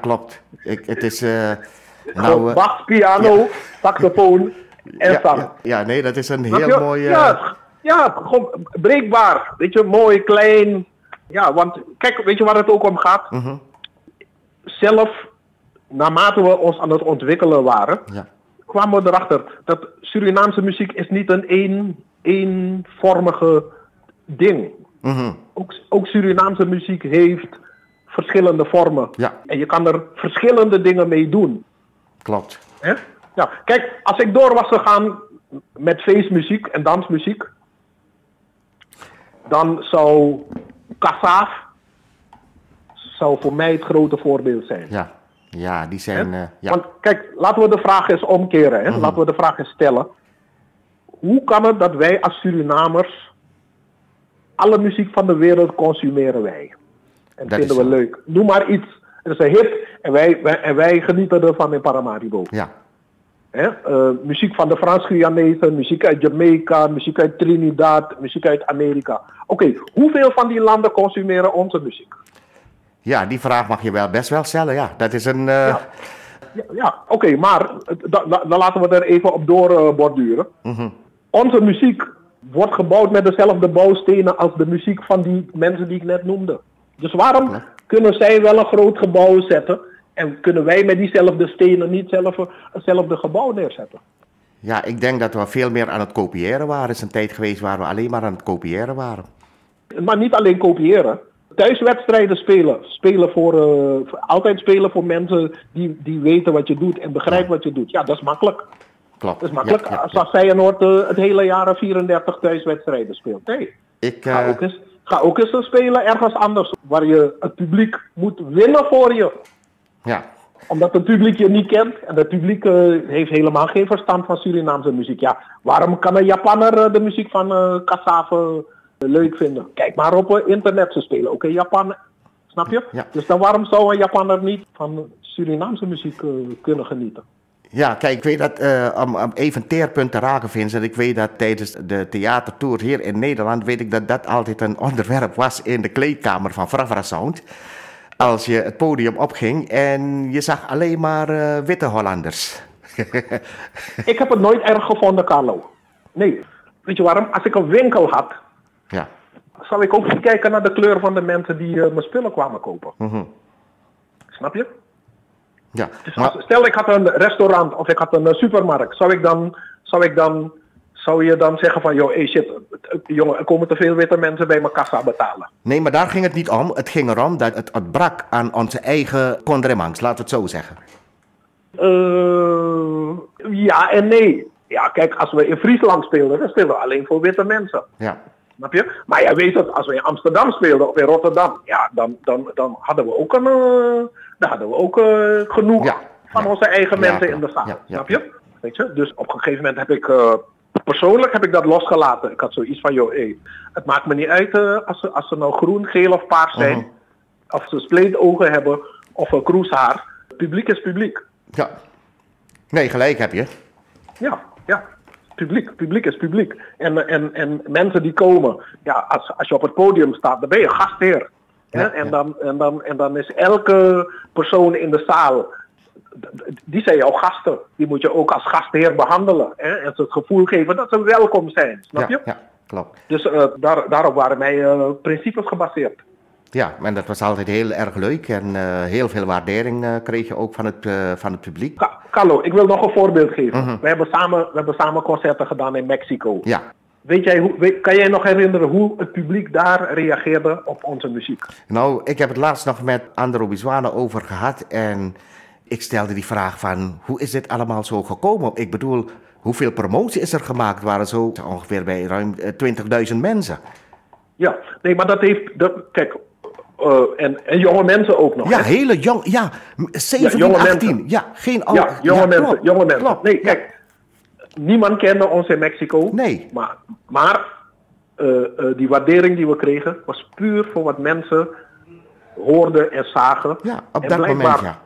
Speaker 3: Klopt. Ik, het is...
Speaker 4: Gewoon
Speaker 3: nou,
Speaker 4: bas, piano, saxofoon en
Speaker 3: ja, ja, ja, nee, dat is een heel
Speaker 4: je?
Speaker 3: mooi... eh,
Speaker 4: Ja, ja, gewoon breekbaar. Weet je, mooi, klein. Ja, want kijk, weet je waar het ook om gaat?
Speaker 3: Mhm.
Speaker 4: Zelf, naarmate we ons aan het ontwikkelen waren,
Speaker 3: ja.
Speaker 4: kwamen we erachter dat Surinaamse muziek is niet een één, eenvormige ding.
Speaker 3: Mhm.
Speaker 4: Ook, ook Surinaamse muziek heeft verschillende vormen.
Speaker 3: Ja.
Speaker 4: En je kan er verschillende dingen mee doen.
Speaker 3: Klopt.
Speaker 4: Ja, kijk, als ik door was gegaan met feestmuziek en dansmuziek, dan zou Kassaaf zou voor mij het grote voorbeeld zijn.
Speaker 3: Ja, ja die zijn... Eh, ja.
Speaker 4: Want kijk, laten we de vraag eens omkeren. Hè? Laten we de vraag eens stellen. Hoe kan het dat wij als Surinamers alle muziek van de wereld consumeren wij? En
Speaker 3: Dat
Speaker 4: vinden we
Speaker 3: zo.
Speaker 4: leuk. Noem maar iets. Het is een hit en wij, wij, en wij genieten ervan in Paramaribo.
Speaker 3: ja.
Speaker 4: Hè? Eh, muziek van de Frans-Guyanezen, muziek uit Jamaica, muziek uit Trinidad, muziek uit Amerika. Oké, hoeveel van die landen consumeren onze muziek?
Speaker 3: ja, die vraag mag je wel best wel stellen, ja. Dat is een... eh,
Speaker 4: Ja. Ja, ja oké, maar da- da- dan laten we er even op door eh, borduren.
Speaker 3: Mhm.
Speaker 4: Onze muziek wordt gebouwd met dezelfde bouwstenen als de muziek van die mensen die ik net noemde. Dus waarom kunnen zij wel een groot gebouw zetten en kunnen wij met diezelfde stenen niet zelf hetzelfde gebouw neerzetten?
Speaker 3: Ja, ik denk dat we veel meer aan het kopiëren waren. Er is een tijd geweest waar we alleen maar aan het kopiëren waren.
Speaker 4: Maar niet alleen kopiëren. Thuiswedstrijden spelen. spelen voor, eh, altijd spelen voor mensen die, die weten wat je doet en begrijpen wat je doet. Ja, dat is makkelijk.
Speaker 3: Klopt.
Speaker 4: Dat is makkelijk.
Speaker 3: Ja, ja,
Speaker 4: Als Feyenoord eh, het hele jaar 34 thuiswedstrijden speelt. Nee,
Speaker 3: Ik,
Speaker 4: ga,
Speaker 3: eh,
Speaker 4: ook eens, ga ook eens spelen ergens anders. Waar je het publiek moet winnen voor je.
Speaker 3: Ja,
Speaker 4: Omdat het publiek je niet kent. En het publiek eh, heeft helemaal geen verstand van Surinaamse muziek. Ja, waarom kan een Japanner eh, de muziek van Kassav leuk vinden? Kijk maar op internet. Ze spelen ook in Japan. Snap je?
Speaker 3: Ja.
Speaker 4: Dus dan waarom zou een Japanner niet van Surinaamse muziek kunnen genieten?
Speaker 3: ja, kijk, ik weet dat, om, om even een teerpunt te raken, Vincent. Ik weet dat tijdens de theatertour hier in Nederland, weet ik dat dat altijd een onderwerp was in de kleedkamer van Fravra Sound. Als je het podium opging en je zag alleen maar eh, witte Hollanders.
Speaker 4: Ik heb het nooit erg gevonden, Carlo. Nee. Weet je waarom? Als ik een winkel had,
Speaker 3: ja,
Speaker 4: zou ik ook niet kijken naar de kleur van de mensen die eh, mijn spullen kwamen kopen. Snap je?
Speaker 3: ja.
Speaker 4: Dus
Speaker 3: Maar,
Speaker 4: als- stel ik had een restaurant of ik had een eh, supermarkt, zou ik dan, zou ik dan, zou je dan zeggen van, joh, hey shit, jongen, er komen te veel witte mensen bij mijn kassa betalen.
Speaker 3: nee, maar daar ging het niet om. Het ging erom dat het ontbrak aan onze eigen condremangs, laten we het zo zeggen.
Speaker 4: Eh, ja en nee. Ja, kijk, als we in Friesland speelden, dan speelden we alleen voor witte mensen.
Speaker 3: Ja,
Speaker 4: Snap je? Maar jij weet het, als we in Amsterdam speelden of in Rotterdam, ja, dan, dan, dan hadden we ook, een, eh, dan hadden we ook eh, genoeg
Speaker 3: Ja,
Speaker 4: van
Speaker 3: ja.
Speaker 4: onze eigen mensen in de zaal. Snap je? Weet je? Dus op een gegeven moment heb ik, persoonlijk heb ik dat losgelaten. Ik had zoiets van, joh, hé, het maakt me niet uit eh, als, ze, als ze nou groen, geel of paars zijn,
Speaker 3: Mhm.
Speaker 4: of ze spleetogen hebben of een kroeshaar. Publiek is publiek.
Speaker 3: ja. Nee, gelijk heb je.
Speaker 4: Ja, ja. Publiek, publiek is publiek. En, en, en mensen die komen, ja, als, als je op het podium staat, dan ben je gastheer.
Speaker 3: Ja,
Speaker 4: en,
Speaker 3: ja.
Speaker 4: Dan, en, dan, en dan is elke persoon in de zaal, die zijn jouw gasten. Die moet je ook als gastheer behandelen. Hè? En ze het gevoel geven dat ze welkom zijn. Snap je?
Speaker 3: Ja, ja, klopt.
Speaker 4: Dus eh, daar, daarop waren mijn eh, principes gebaseerd.
Speaker 3: Ja, en dat was altijd heel erg leuk en eh, heel veel waardering kreeg je ook van het, van het publiek.
Speaker 4: Ka- Carlo, ik wil nog een voorbeeld geven.
Speaker 3: Mhm.
Speaker 4: we, hebben samen, we hebben samen concerten gedaan in Mexico.
Speaker 3: Ja,
Speaker 4: Weet jij, hoe, weet- kan jij nog herinneren hoe het publiek daar reageerde op onze muziek?
Speaker 3: nou, ik heb het laatst nog met Andro Bizwana over gehad en ik stelde die vraag van hoe is dit allemaal zo gekomen? Ik bedoel, hoeveel promotie is er gemaakt? Waren zo ongeveer bij ruim eh, 20.000 mensen.
Speaker 4: Ja, nee, maar dat heeft. Dat, kijk, eh, en, en jonge mensen ook nog.
Speaker 3: Ja,
Speaker 4: hè?
Speaker 3: hele jong, ja, 17,
Speaker 4: jonge
Speaker 3: 18.
Speaker 4: mensen.
Speaker 3: Ja, geen oude.
Speaker 4: Ja, jonge mensen.
Speaker 3: klopt,
Speaker 4: jonge mensen.
Speaker 3: klopt,
Speaker 4: Nee,
Speaker 3: ja.
Speaker 4: kijk. Niemand kende ons in Mexico.
Speaker 3: Nee.
Speaker 4: Maar, maar eh, eh, die waardering die we kregen was puur voor wat mensen hoorden en zagen.
Speaker 3: Ja, op
Speaker 4: En
Speaker 3: dat moment, ja.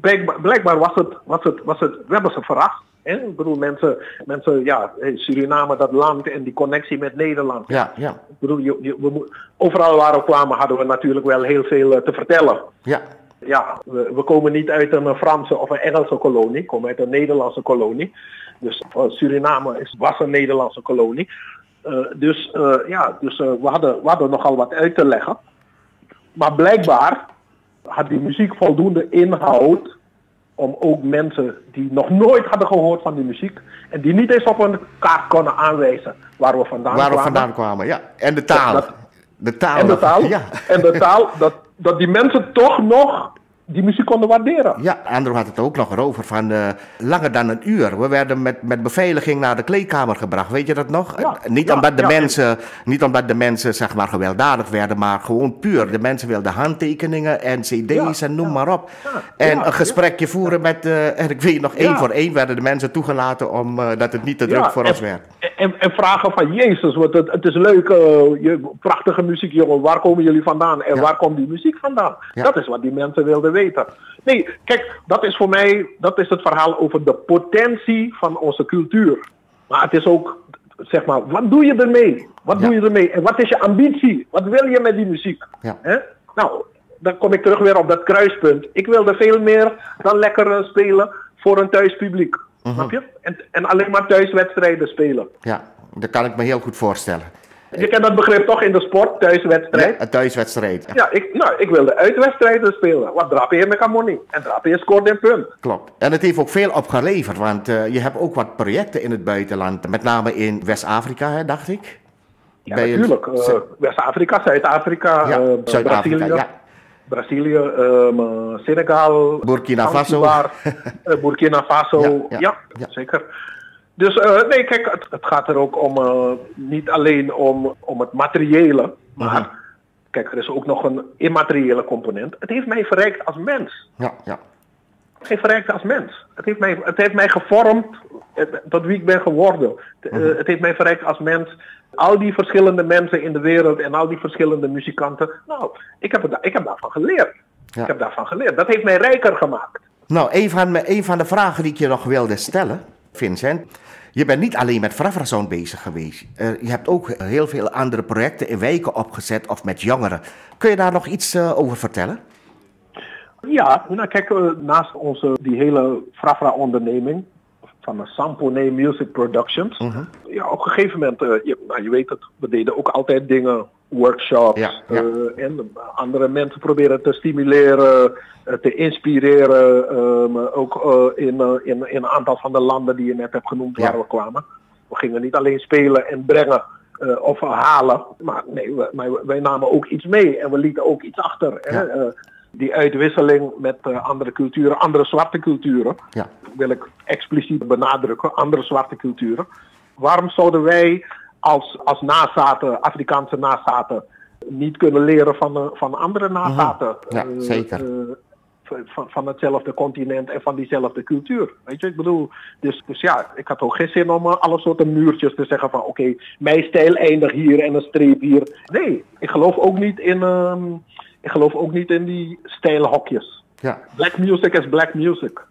Speaker 4: Blijkbaar, blijkbaar was, het, was, het, was het, we hebben ze verrast. Hè? Ik bedoel, mensen, mensen, ja, hey, Suriname, dat land en die connectie met Nederland.
Speaker 3: Ja, ja,
Speaker 4: Ik bedoel, je, je- we, overal waar we kwamen hadden we natuurlijk wel heel veel eh, te vertellen.
Speaker 3: ja.
Speaker 4: Ja, we, we komen niet uit een eh, Franse of een Engelse kolonie, we komen uit een Nederlandse kolonie. Dus eh, Suriname is, was een Nederlandse kolonie. Eh, dus eh, ja, dus eh, we, hadden, we hadden nogal wat uit te leggen. Maar blijkbaar had die muziek voldoende inhoud om ook mensen die nog nooit hadden gehoord van die muziek en die niet eens op een kaart konden aanwijzen waar we vandaan
Speaker 3: Waar we
Speaker 4: kwamen.
Speaker 3: vandaan kwamen, ja. En de taal.
Speaker 4: Dat-
Speaker 3: de taal.
Speaker 4: En de taal.
Speaker 3: Ja.
Speaker 4: En de taal, dat, dat die mensen toch nog die muziek konden waarderen.
Speaker 3: Ja, Andrew had het ook nog erover van eh, langer dan een uur. We werden met, met beveiliging naar de kleedkamer gebracht, weet je dat nog?
Speaker 4: Ja,
Speaker 3: Eh, niet,
Speaker 4: ja,
Speaker 3: omdat de
Speaker 4: ja.
Speaker 3: mensen, niet omdat de mensen zeg maar gewelddadig werden, maar gewoon puur. De mensen wilden handtekeningen en cd's en noem maar op. en een gesprekje voeren met, eh, en ik weet nog, één voor één werden de mensen toegelaten omdat dat het niet te druk voor
Speaker 4: en,
Speaker 3: ons werd.
Speaker 4: En, en vragen van Jezus, want het, het is leuk, eh, je, prachtige muziek jongen, waar komen jullie vandaan en waar komt die muziek vandaan? Dat is wat die mensen wilden weten. Nee, kijk, dat is voor mij, dat is het verhaal over de potentie van onze cultuur. Maar het is ook, zeg maar, wat doe je ermee? Wat
Speaker 3: Ja.
Speaker 4: doe je ermee? En wat is je ambitie? Wat wil je met die muziek?
Speaker 3: Ja.
Speaker 4: Nou, dan kom ik terug weer op dat kruispunt. Ik wilde veel meer dan lekker eh, spelen voor een thuispubliek.
Speaker 3: Mhm.
Speaker 4: Snap je? En, en alleen maar thuiswedstrijden spelen.
Speaker 3: Ja, dat kan ik me heel goed voorstellen.
Speaker 4: Je kent dat begrip toch in de sport, thuiswedstrijd?
Speaker 3: Ja, een thuiswedstrijd. Ja,
Speaker 4: Ja, ik, nou, ik wilde uitwedstrijden spelen. Wat drap je met Camoni? En drap je scoort een punt.
Speaker 3: Klopt. En het heeft ook veel opgeleverd, want eh, je hebt ook wat projecten in het buitenland. Met name in West-Afrika, dacht ik.
Speaker 4: Ja, natuurlijk. Eh, West-Afrika, Zuid-Afrika,
Speaker 3: Ja,
Speaker 4: eh, Brazilië.
Speaker 3: ja.
Speaker 4: Brazilië, ehm, eh, Senegal,
Speaker 3: Burkina Faso.
Speaker 4: Burkina Faso.
Speaker 3: Ja.
Speaker 4: zeker. Dus eh, nee, kijk, het, het gaat er ook om, eh, niet alleen om, om het materiële, maar
Speaker 3: Mhm.
Speaker 4: kijk, er is ook nog een immateriële component. Het heeft mij verrijkt als mens.
Speaker 3: Ja, ja.
Speaker 4: Het heeft verrijkt als mens. Het heeft mij, het heeft mij gevormd eh, tot wie ik ben geworden.
Speaker 3: Mhm.
Speaker 4: het heeft mij verrijkt als mens. Al die verschillende mensen in de wereld en al die verschillende muzikanten. Nou, ik heb, het, ik heb daarvan geleerd.
Speaker 3: Ja.
Speaker 4: Ik heb daarvan geleerd. Dat heeft mij rijker gemaakt.
Speaker 3: Nou, een van, een van de vragen die ik je nog wilde stellen, Vincent. Je bent niet alleen met Fravrazoon bezig geweest. Eh, je hebt ook heel veel andere projecten in wijken opgezet of met jongeren. Kun je daar nog iets eh, over vertellen?
Speaker 4: Ja, nou kijk, eh, naast onze die hele Frafra-onderneming van de Sampone Music Productions.
Speaker 3: Mhm.
Speaker 4: Ja, op een gegeven moment, je, nou, je weet het, we deden ook altijd dingen, workshops.
Speaker 3: Ja, ja.
Speaker 4: eh, en andere mensen proberen te stimuleren, eh, te inspireren. ehm, ook eh, in, eh, in, in een aantal van de landen die je net hebt genoemd
Speaker 3: Ja.
Speaker 4: waar we kwamen. We gingen niet alleen spelen en brengen eh, of halen, maar nee, we, maar wij namen ook iets mee en we lieten ook iets achter. Hè? Eh, die uitwisseling met eh, andere culturen, andere zwarte culturen,
Speaker 3: Ja.
Speaker 4: wil ik expliciet benadrukken, andere zwarte culturen. Waarom zouden wij als, als nazaten, Afrikaanse nazaten, niet kunnen leren van, eh, van andere nazaten?
Speaker 3: Mhm. Ja,
Speaker 4: eh,
Speaker 3: zeker.
Speaker 4: eh, van, van hetzelfde continent en van diezelfde cultuur. Weet je, ik bedoel, dus, dus ja, ik had ook geen zin om alle soorten muurtjes te zeggen van oké, mijn stijl eindigt hier en een streep hier. Nee, ik geloof ook niet in, ehm, ik geloof ook niet in die stijlhokjes.
Speaker 3: ja.
Speaker 4: Black music is black music.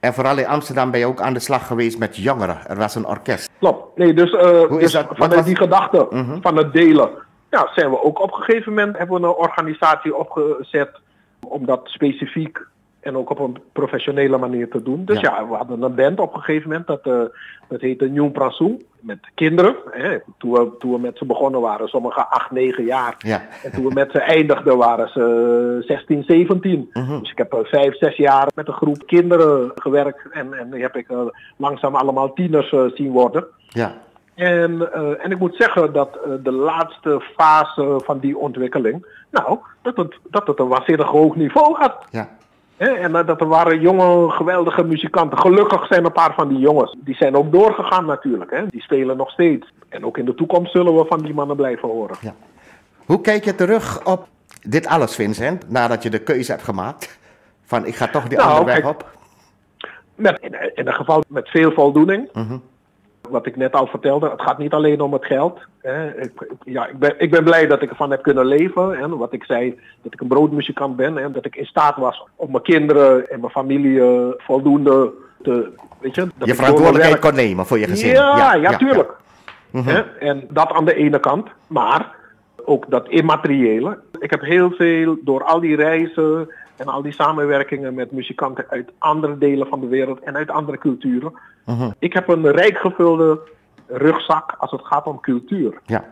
Speaker 3: En vooral in Amsterdam ben je ook aan de slag geweest met jongeren. Er was een orkest.
Speaker 4: Klopt. Nee, dus, eh,
Speaker 3: is
Speaker 4: dus
Speaker 3: dat? Wat
Speaker 4: vanuit
Speaker 3: was-
Speaker 4: die gedachte
Speaker 3: Mhm.
Speaker 4: van het delen, ja, zijn we ook op een gegeven moment hebben we een organisatie opgezet om dat specifiek en ook op een professionele manier te doen. Dus
Speaker 3: Ja.
Speaker 4: ja, we hadden een band op een gegeven moment, dat, eh dat heette New Prasoe, met kinderen. Hè. Toen, we, toen we met ze begonnen waren, sommigen 8, 9 jaar.
Speaker 3: Ja.
Speaker 4: En toen we met ze eindigden waren ze 16, 17.
Speaker 3: Mhm.
Speaker 4: Dus ik heb eh, vijf, zes jaar met een groep kinderen gewerkt. En, en heb ik eh, langzaam allemaal tieners eh, zien worden.
Speaker 3: Ja.
Speaker 4: En, eh, en ik moet zeggen dat eh, de laatste fase van die ontwikkeling, nou, dat het, dat het een waanzinnig hoog niveau had.
Speaker 3: Ja.
Speaker 4: En dat er waren jonge, geweldige muzikanten. Gelukkig zijn een paar van die jongens. Die zijn ook doorgegaan natuurlijk. Hè? Die spelen nog steeds. En ook in de toekomst zullen we van die mannen blijven horen.
Speaker 3: Ja. Hoe kijk je terug op dit alles, Vincent, nadat je de keuze hebt gemaakt? Van ik ga toch die
Speaker 4: Nou,
Speaker 3: andere weg op.
Speaker 4: Met, in, in een geval met veel voldoening.
Speaker 3: Mhm.
Speaker 4: Wat ik net al vertelde, het gaat niet alleen om het geld. Hè. Ik, ja, ik, ben, ik ben blij dat ik ervan heb kunnen leven. Hè. Wat ik zei, dat ik een broodmuzikant ben. En dat ik in staat was om mijn kinderen en mijn familie eh, voldoende te... Weet je, dat
Speaker 3: Je verantwoordelijkheid kon nemen voor je gezin.
Speaker 4: Ja, ja, tuurlijk.
Speaker 3: Mhm.
Speaker 4: Hè? En dat aan de ene kant. Maar ook dat immateriële. Ik heb heel veel door al die reizen en al die samenwerkingen met muzikanten uit andere delen van de wereld en uit andere culturen.
Speaker 3: Mhm.
Speaker 4: Ik heb een rijk gevulde rugzak als het gaat om cultuur.
Speaker 3: Ja.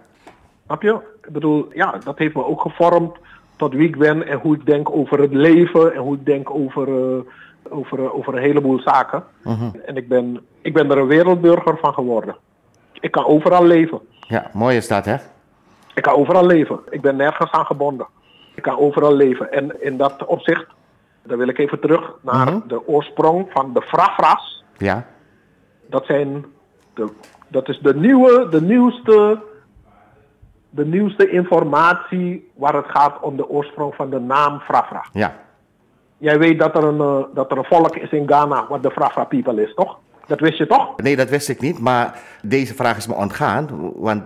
Speaker 4: Snap je? Ik bedoel, ja, dat heeft me ook gevormd tot wie ik ben en hoe ik denk over het leven en hoe ik denk over, eh, over, eh, over een heleboel zaken. En ik ben, ik ben er een wereldburger van geworden. Ik kan overal leven.
Speaker 3: ja, mooi is dat, hè?
Speaker 4: Ik kan overal leven. Ik ben nergens aan gebonden. Ik kan overal leven. En in dat opzicht, dan wil ik even terug naar
Speaker 3: Mhm.
Speaker 4: de oorsprong van de frafras.
Speaker 3: Ja.
Speaker 4: Dat zijn de, dat is de nieuwe, de nieuwste, de nieuwste informatie waar het gaat om de oorsprong van de naam Frafra.
Speaker 3: Ja.
Speaker 4: Jij weet dat er een, eh, dat er een volk is in Ghana wat de Frafra people is, toch? Dat wist je toch?
Speaker 3: Nee, dat wist ik niet, maar deze vraag is me ontgaan. Want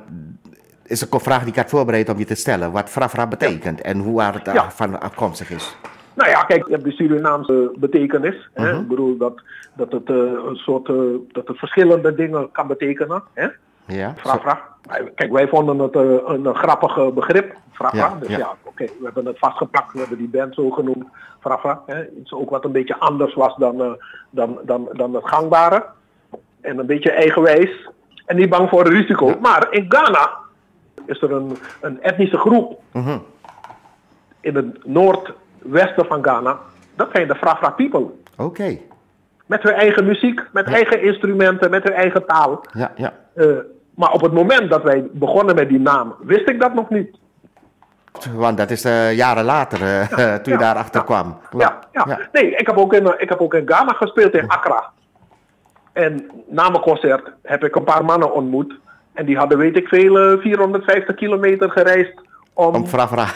Speaker 3: is een vraag die ik had voorbereid om je te stellen. Wat frafra betekent en hoe waar het
Speaker 4: Ja.
Speaker 3: van afkomstig is.
Speaker 4: Nou ja, kijk, je hebt de Surinaamse betekenis. Hè?
Speaker 3: Mhm.
Speaker 4: Ik bedoel dat, dat, het, eh, een soort, eh, dat het verschillende dingen kan betekenen. Hè?
Speaker 3: Ja.
Speaker 4: Frafra. Kijk, wij vonden het eh, een, een grappig begrip, Frafra.
Speaker 3: Ja,
Speaker 4: dus
Speaker 3: ja.
Speaker 4: ja, oké, we hebben het vastgeplakt. We hebben die band zo genoemd, Frafra. Hè? Iets ook wat een beetje anders was dan, dan, dan, dan het gangbare. En een beetje eigenwijs. En niet bang voor risico. Maar in Ghana is er een, een etnische groep
Speaker 3: Mhm.
Speaker 4: in het noordwesten van Ghana. Dat zijn de Frafra people.
Speaker 3: Oké.
Speaker 4: Met hun eigen muziek, met eigen instrumenten, met hun eigen taal.
Speaker 3: Ja, ja.
Speaker 4: Eh, maar op het moment dat wij begonnen met die naam, wist ik dat nog niet.
Speaker 3: Want dat is eh, jaren later, eh, toen je
Speaker 4: ja,
Speaker 3: daarachter kwam.
Speaker 4: Ja, ja. Nee, ik heb, ook in, ik heb ook in Ghana gespeeld, in Accra. En na mijn concert heb ik een paar mannen ontmoet. En die hadden, weet ik veel, eh, 450 kilometer gereisd om,
Speaker 3: Om frafra.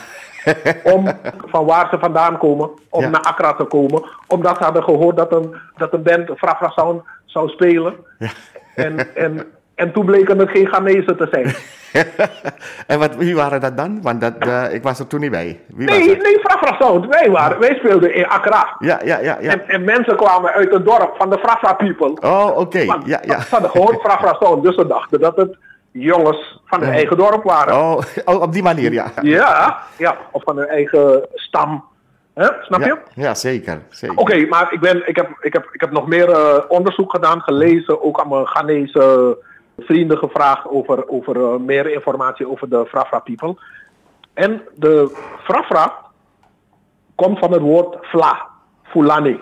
Speaker 4: om van waar ze vandaan komen, om
Speaker 3: Ja.
Speaker 4: naar Accra te komen. Omdat ze hadden gehoord dat een, dat een band Frafra Sound zou spelen. En, en, en toen bleken het geen Ghanese te zijn.
Speaker 3: en wat, wie waren dat dan? Want dat, eh, ik was er toen niet bij. Wie was
Speaker 4: Nee,
Speaker 3: het?
Speaker 4: nee, Frafra Sound. Wij, waren, wij speelden in Accra.
Speaker 3: Ja, ja, ja. ja.
Speaker 4: En, en mensen kwamen uit het dorp van de Frafra people.
Speaker 3: Oh, oké. Ja, ja.
Speaker 4: Ze hadden gehoord Frafra Sound, dus ze dachten dat het jongens van hun eigen dorp waren.
Speaker 3: Oh, oh, op die manier, ja.
Speaker 4: Ja, ja, of van hun eigen stam. Snap je?
Speaker 3: Ja, ja zeker. zeker.
Speaker 4: Oké, maar ik, ben, ik, heb, ik, heb, ik heb nog meer eh, onderzoek gedaan, gelezen, ook aan mijn Ghanese vrienden gevraagd over, over eh, meer informatie over de Frafra people. En de Frafra komt van het woord Fla, Fulani.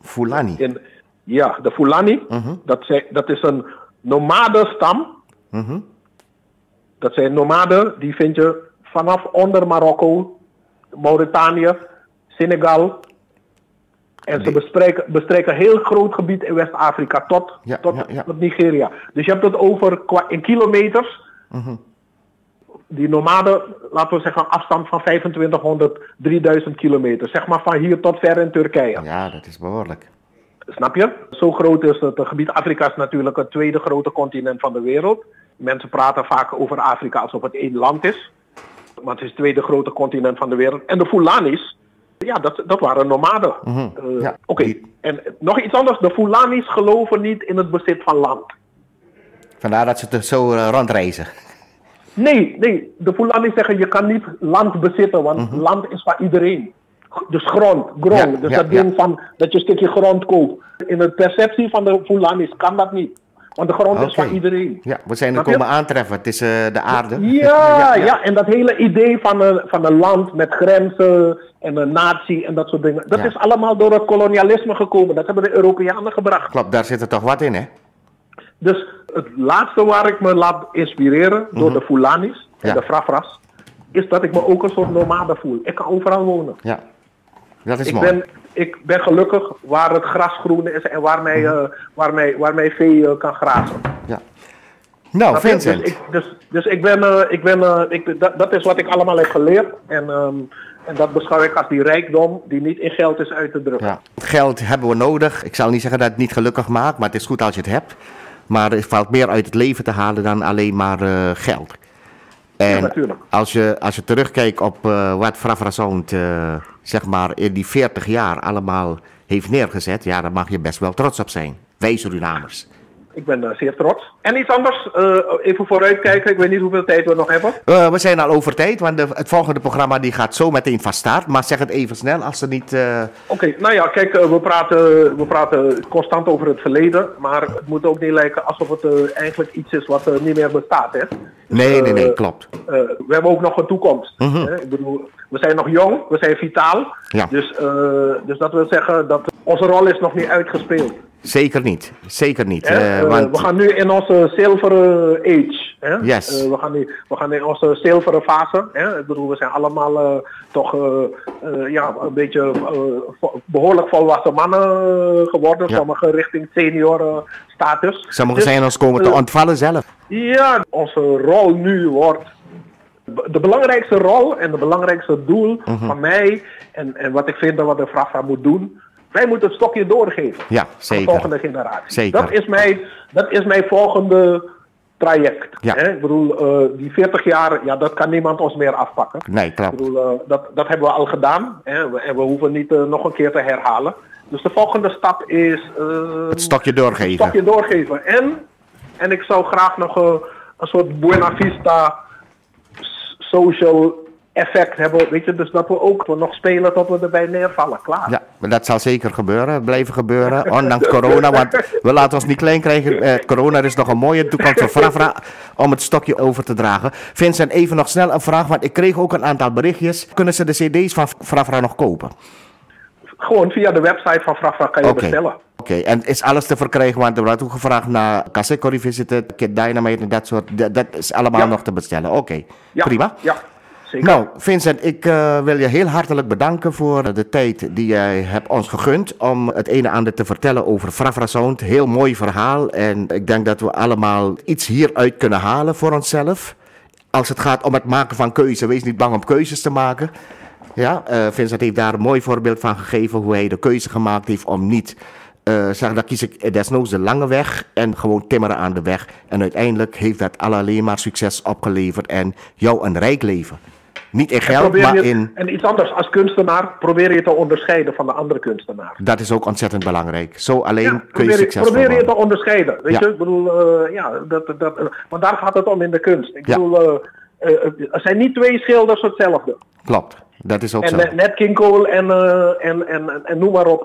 Speaker 3: Fulani.
Speaker 4: In, ja, de Fulani, dat, zijn, dat is een
Speaker 3: Mhm.
Speaker 4: Dat zijn nomaden, die vind je vanaf onder Marokko, Mauritanië, Senegal. En ze bestreken een heel groot gebied in West-Afrika tot,
Speaker 3: Ja,
Speaker 4: tot,
Speaker 3: ja, ja.
Speaker 4: tot Nigeria. Dus je hebt het over qua, in kilometers.
Speaker 3: Mhm.
Speaker 4: Die nomaden, laten we zeggen, afstand van 2500, 3000 kilometer. Zeg maar van hier tot ver in Turkije.
Speaker 3: Ja, dat is behoorlijk.
Speaker 4: Snap je? Zo groot is het. Het gebied Afrika is natuurlijk het tweede grote continent van de wereld. Mensen praten vaak over Afrika alsof het één land is. Maar het is het tweede grote continent van de wereld. En de Fulanis, ja, dat, dat waren nomaden. Eh,
Speaker 3: Ja,
Speaker 4: Oké, en nog iets anders. De Fulanis geloven niet in het bezit van land.
Speaker 3: Vandaar dat ze het zo eh, rondreizen.
Speaker 4: Nee, nee. De Fulanis zeggen je kan niet land bezitten, want land is van iedereen. Dus grond, grond.
Speaker 3: Mhm. Ja,
Speaker 4: dus
Speaker 3: ja,
Speaker 4: dat ding van dat je een stukje grond koopt. In de perceptie van de Fulanis kan dat niet. Want de grond is van iedereen.
Speaker 3: Ja, we zijn er komen aantreffen. Het is eh, de aarde.
Speaker 4: Ja, ja, en dat hele idee van een, van een land met grenzen en een natie en dat soort dingen. Dat
Speaker 3: Ja.
Speaker 4: is allemaal door het kolonialisme gekomen. Dat hebben de Europeanen gebracht.
Speaker 3: Klopt, daar zit er toch wat in, hè?
Speaker 4: Dus het laatste waar ik me laat inspireren door de Fulanis en
Speaker 3: Mhm.
Speaker 4: De Frafras, is dat ik me ook een soort nomade voel. Ik kan overal wonen.
Speaker 3: Ja. Dat is
Speaker 4: Ik
Speaker 3: mooi.
Speaker 4: ben, ik ben gelukkig waar het gras groen is en waar mij,
Speaker 3: Mhm.
Speaker 4: eh, waar mij, waar mij vee eh, kan grazen.
Speaker 3: Ja. Nou,
Speaker 4: Snap je?
Speaker 3: Vincent.
Speaker 4: Dus ik, dus, dus ik ben, eh, ik ben ik, dat, dat is wat ik allemaal heb geleerd. En, ehm, en dat beschouw ik als die rijkdom die niet in geld is uit te drukken.
Speaker 3: Ja. Geld hebben we nodig. Ik zal niet zeggen dat het niet gelukkig maakt, maar het is goed als je het hebt. Maar er valt meer uit het leven te halen dan alleen maar geld. En als je, als je terugkijkt op eh, wat Frafra Sound, eh, zeg maar, in die 40 jaar allemaal heeft neergezet, ja, daar mag je best wel trots op zijn. Wij Surinamers.
Speaker 4: Ik ben eh, zeer trots. En iets anders, eh, even vooruitkijken. Ik weet niet hoeveel tijd we nog hebben.
Speaker 3: Eh, we zijn al over tijd, want de, het volgende programma die gaat zo meteen van start. Maar zeg het even snel als er niet...
Speaker 4: Oké, nou ja, kijk, we, praten, we praten constant over het verleden. Maar het moet ook niet lijken alsof het eigenlijk iets is wat niet meer bestaat. Hè?
Speaker 3: Nee, nee, nee, klopt.
Speaker 4: We hebben ook nog een toekomst. hè? Ik bedoel, we zijn nog jong, we zijn vitaal.
Speaker 3: Mhm. Ja.
Speaker 4: Dus, dus dat wil zeggen dat onze rol is nog niet uitgespeeld.
Speaker 3: Zeker niet. Zeker niet. Eh,
Speaker 4: Eh,
Speaker 3: want,
Speaker 4: we gaan nu in onze zilveren age. Hè?
Speaker 3: Yes.
Speaker 4: Eh, we, gaan nu, we gaan in onze zilveren fase. Hè? Ik bedoel, we zijn allemaal toch ja, een beetje eh, behoorlijk volwassen mannen geworden.
Speaker 3: Ja.
Speaker 4: Sommigen richting senior eh, status.
Speaker 3: sommigen
Speaker 4: Dus,
Speaker 3: zijn ons komen te ontvallen zelf.
Speaker 4: Ja, onze rol nu wordt. De belangrijkste rol en de belangrijkste doel
Speaker 3: Mhm.
Speaker 4: van mij. En, en wat ik vind dat wat de Frafra moet doen. Wij moeten het stokje doorgeven.
Speaker 3: Ja,
Speaker 4: Aan de
Speaker 3: zeker.
Speaker 4: volgende generatie.
Speaker 3: Zeker.
Speaker 4: Dat is mijn, dat is mijn volgende traject.
Speaker 3: Ja.
Speaker 4: Hè? Ik bedoel, eh, die 40 jaar, ja, dat kan niemand ons meer afpakken.
Speaker 3: Nee,
Speaker 4: Ik
Speaker 3: klopt.
Speaker 4: bedoel, eh, dat, dat hebben we al gedaan. Hè? We- En we hoeven niet eh, nog een keer te herhalen. Dus de volgende stap is...
Speaker 3: Het stokje doorgeven.
Speaker 4: stokje doorgeven. En, en ik zou graag nog een, soort Buena Vista social effect hebben. Weet je, dus dat we ook nog spelen tot we erbij neervallen. Klaar.
Speaker 3: Ja, dat zal zeker gebeuren, blijven gebeuren, ondanks corona. Want we laten ons niet klein krijgen. Eh, corona is nog een mooie toekomst voor Frafra om het stokje over te dragen. Vincent, even nog snel een vraag, want ik kreeg ook een aantal berichtjes. Kunnen ze de cd's van Frafra nog kopen?
Speaker 4: Gewoon via de website van Frafra kan je bestellen.
Speaker 3: Oké, en is alles te verkrijgen? Want er wordt ook gevraagd naar Caseco Revisited, Kid Dynamite en dat soort. Dat, dat is allemaal
Speaker 4: Ja.
Speaker 3: nog te bestellen. Oké,
Speaker 4: Ja,
Speaker 3: prima.
Speaker 4: Ja,
Speaker 3: Nou, Vincent, ik eh, wil je heel hartelijk bedanken voor de tijd die jij hebt ons gegund om het ene en ander te vertellen over Frafra Sound. Heel mooi verhaal en ik denk dat we allemaal iets hieruit kunnen halen voor onszelf. Als het gaat om het maken van keuze, wees niet bang om keuzes te maken. Ja, eh, Vincent heeft daar een mooi voorbeeld van gegeven hoe hij de keuze gemaakt heeft om niet eh zeg, dan kies ik desnoods de lange weg en gewoon timmeren aan de weg. En uiteindelijk heeft dat alleen maar succes opgeleverd en jou een rijk leven. Niet in geld, maar
Speaker 4: je,
Speaker 3: in...
Speaker 4: En iets anders, als kunstenaar probeer je te onderscheiden van de andere kunstenaar.
Speaker 3: Dat is ook ontzettend belangrijk. Zo alleen kun je
Speaker 4: probeer, je-
Speaker 3: succesvol
Speaker 4: probeer je te onderscheiden. Weet
Speaker 3: Ja.
Speaker 4: je, ik bedoel, eh, ja, dat, dat, want daar gaat het om in de kunst. Ik bedoel, eh, eh, er zijn niet twee schilders hetzelfde.
Speaker 3: Klopt, dat is ook
Speaker 4: En
Speaker 3: zo.
Speaker 4: net, King Cole en, en, en, en, noem maar op,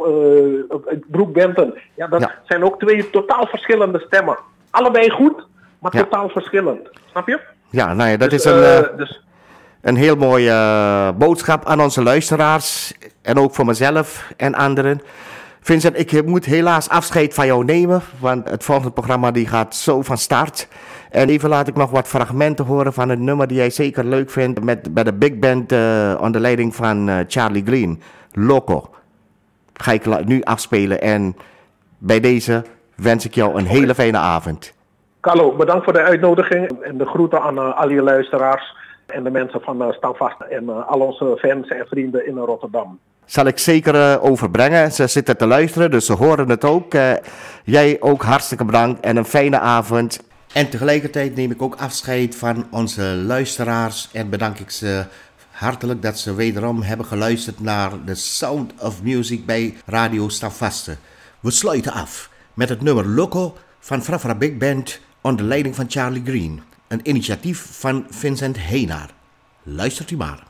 Speaker 4: op- Broek Benton. Ja, dat
Speaker 3: Ja.
Speaker 4: zijn ook twee totaal verschillende stemmen. Allebei goed, maar
Speaker 3: Ja.
Speaker 4: totaal verschillend. Snap je?
Speaker 3: Ja, nou ja, dat
Speaker 4: Dus,
Speaker 3: is een,
Speaker 4: dus,
Speaker 3: een heel mooie eh, boodschap aan onze luisteraars. En ook voor mezelf en anderen. Vincent, ik moet helaas afscheid van jou nemen. Want het volgende programma die gaat zo van start. En even laat ik nog wat fragmenten horen van een nummer die jij zeker leuk vindt. Met, bij de big band eh, onder leiding van eh, Charlie Green. Loco. Ga ik nu afspelen. En bij deze wens ik jou een hele fijne avond.
Speaker 4: Carlo, bedankt voor de uitnodiging. En de groeten aan eh, al je luisteraars. En de mensen van uh, Stamvast. En eh, al onze fans en vrienden in Rotterdam.
Speaker 3: Zal ik zeker eh, overbrengen. Ze zitten te luisteren, dus ze horen het ook. Eh, jij ook hartstikke bedankt en een fijne avond. En tegelijkertijd neem ik ook afscheid van onze luisteraars en bedank ik ze hartelijk dat ze wederom hebben geluisterd naar The Sound of Music bij Radio Stavaste. We sluiten af met het nummer Loco van Frafra Big Band onder leiding van Charlie Green. Een initiatief van Vincent Heenaar. Luistert u maar.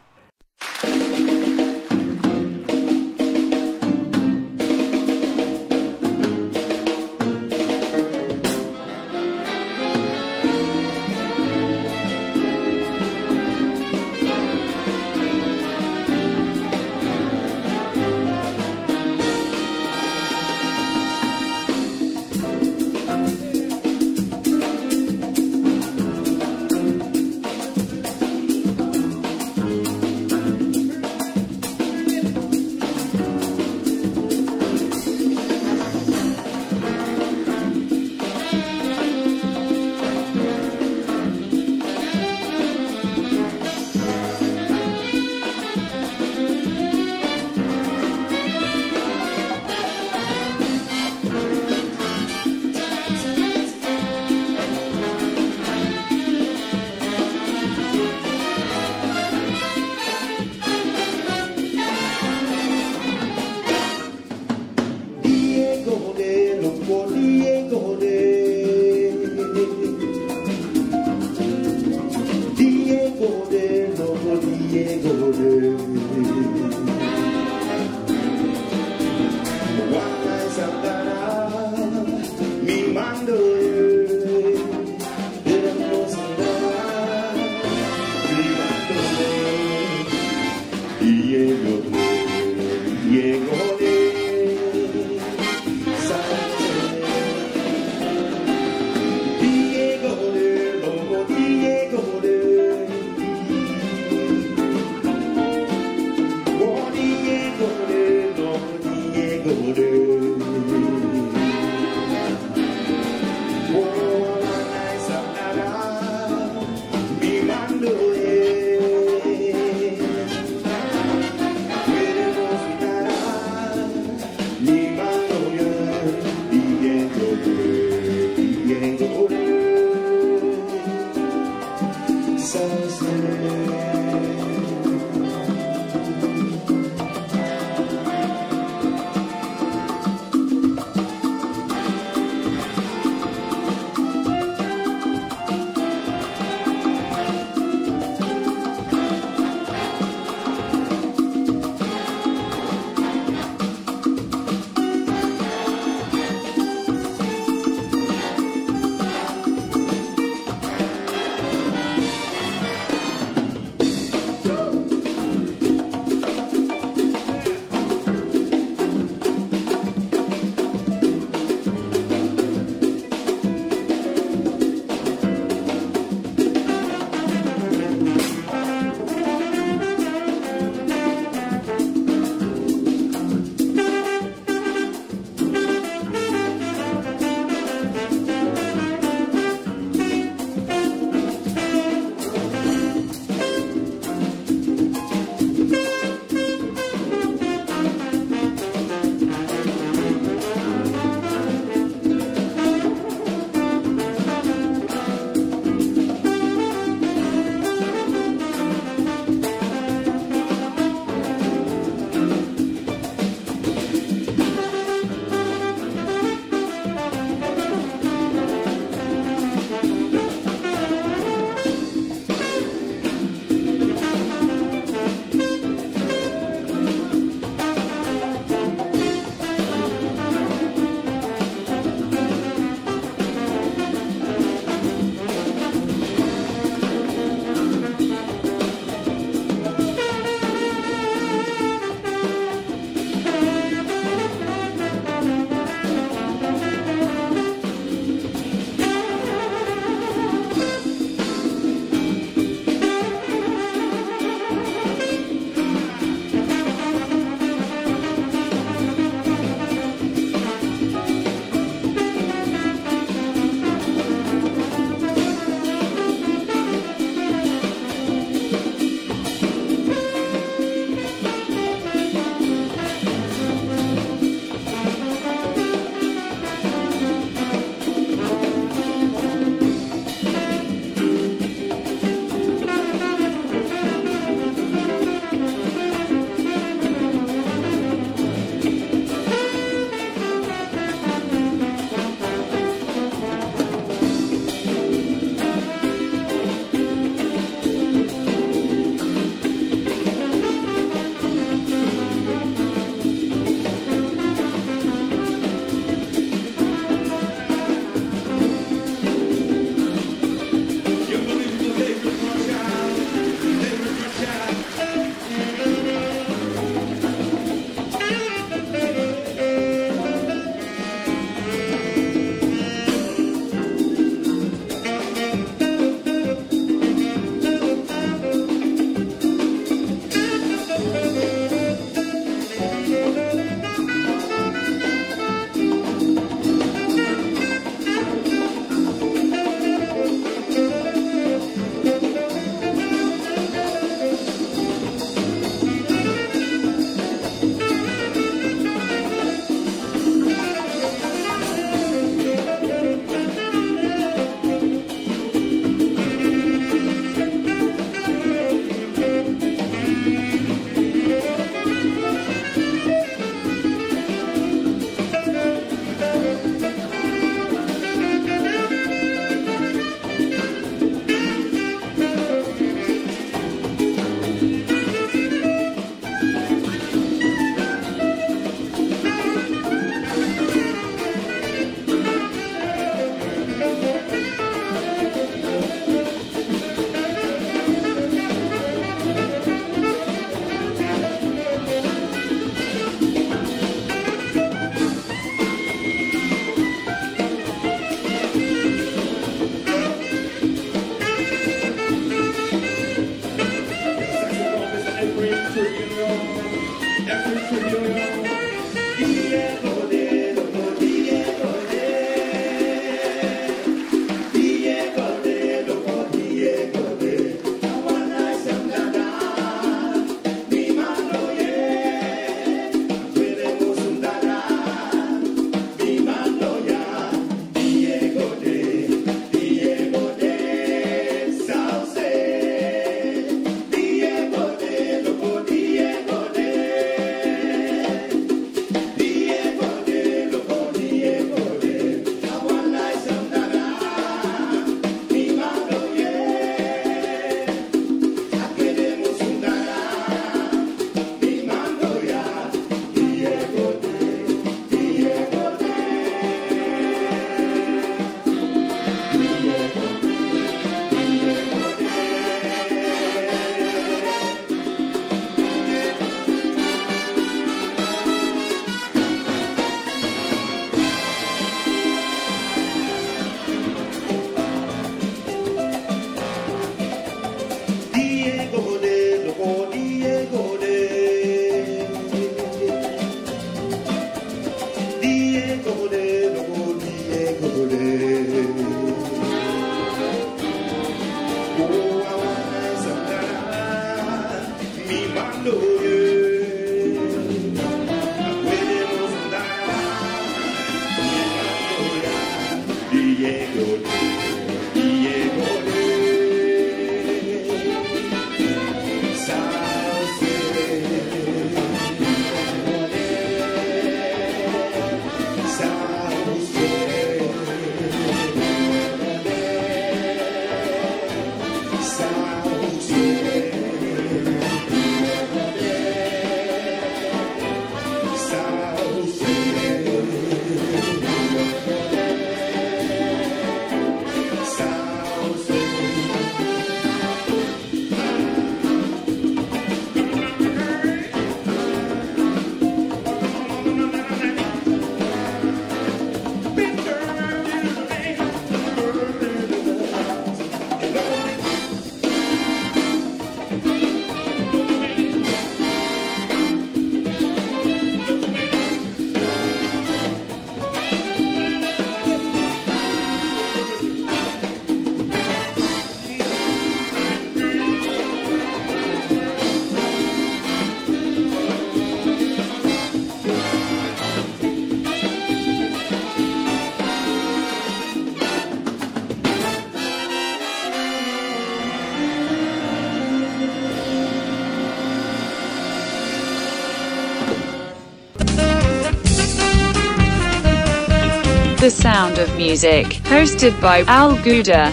Speaker 2: Sound of Music, hosted by Al Guda.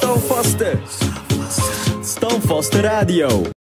Speaker 1: Standvaste. Standvaste radio.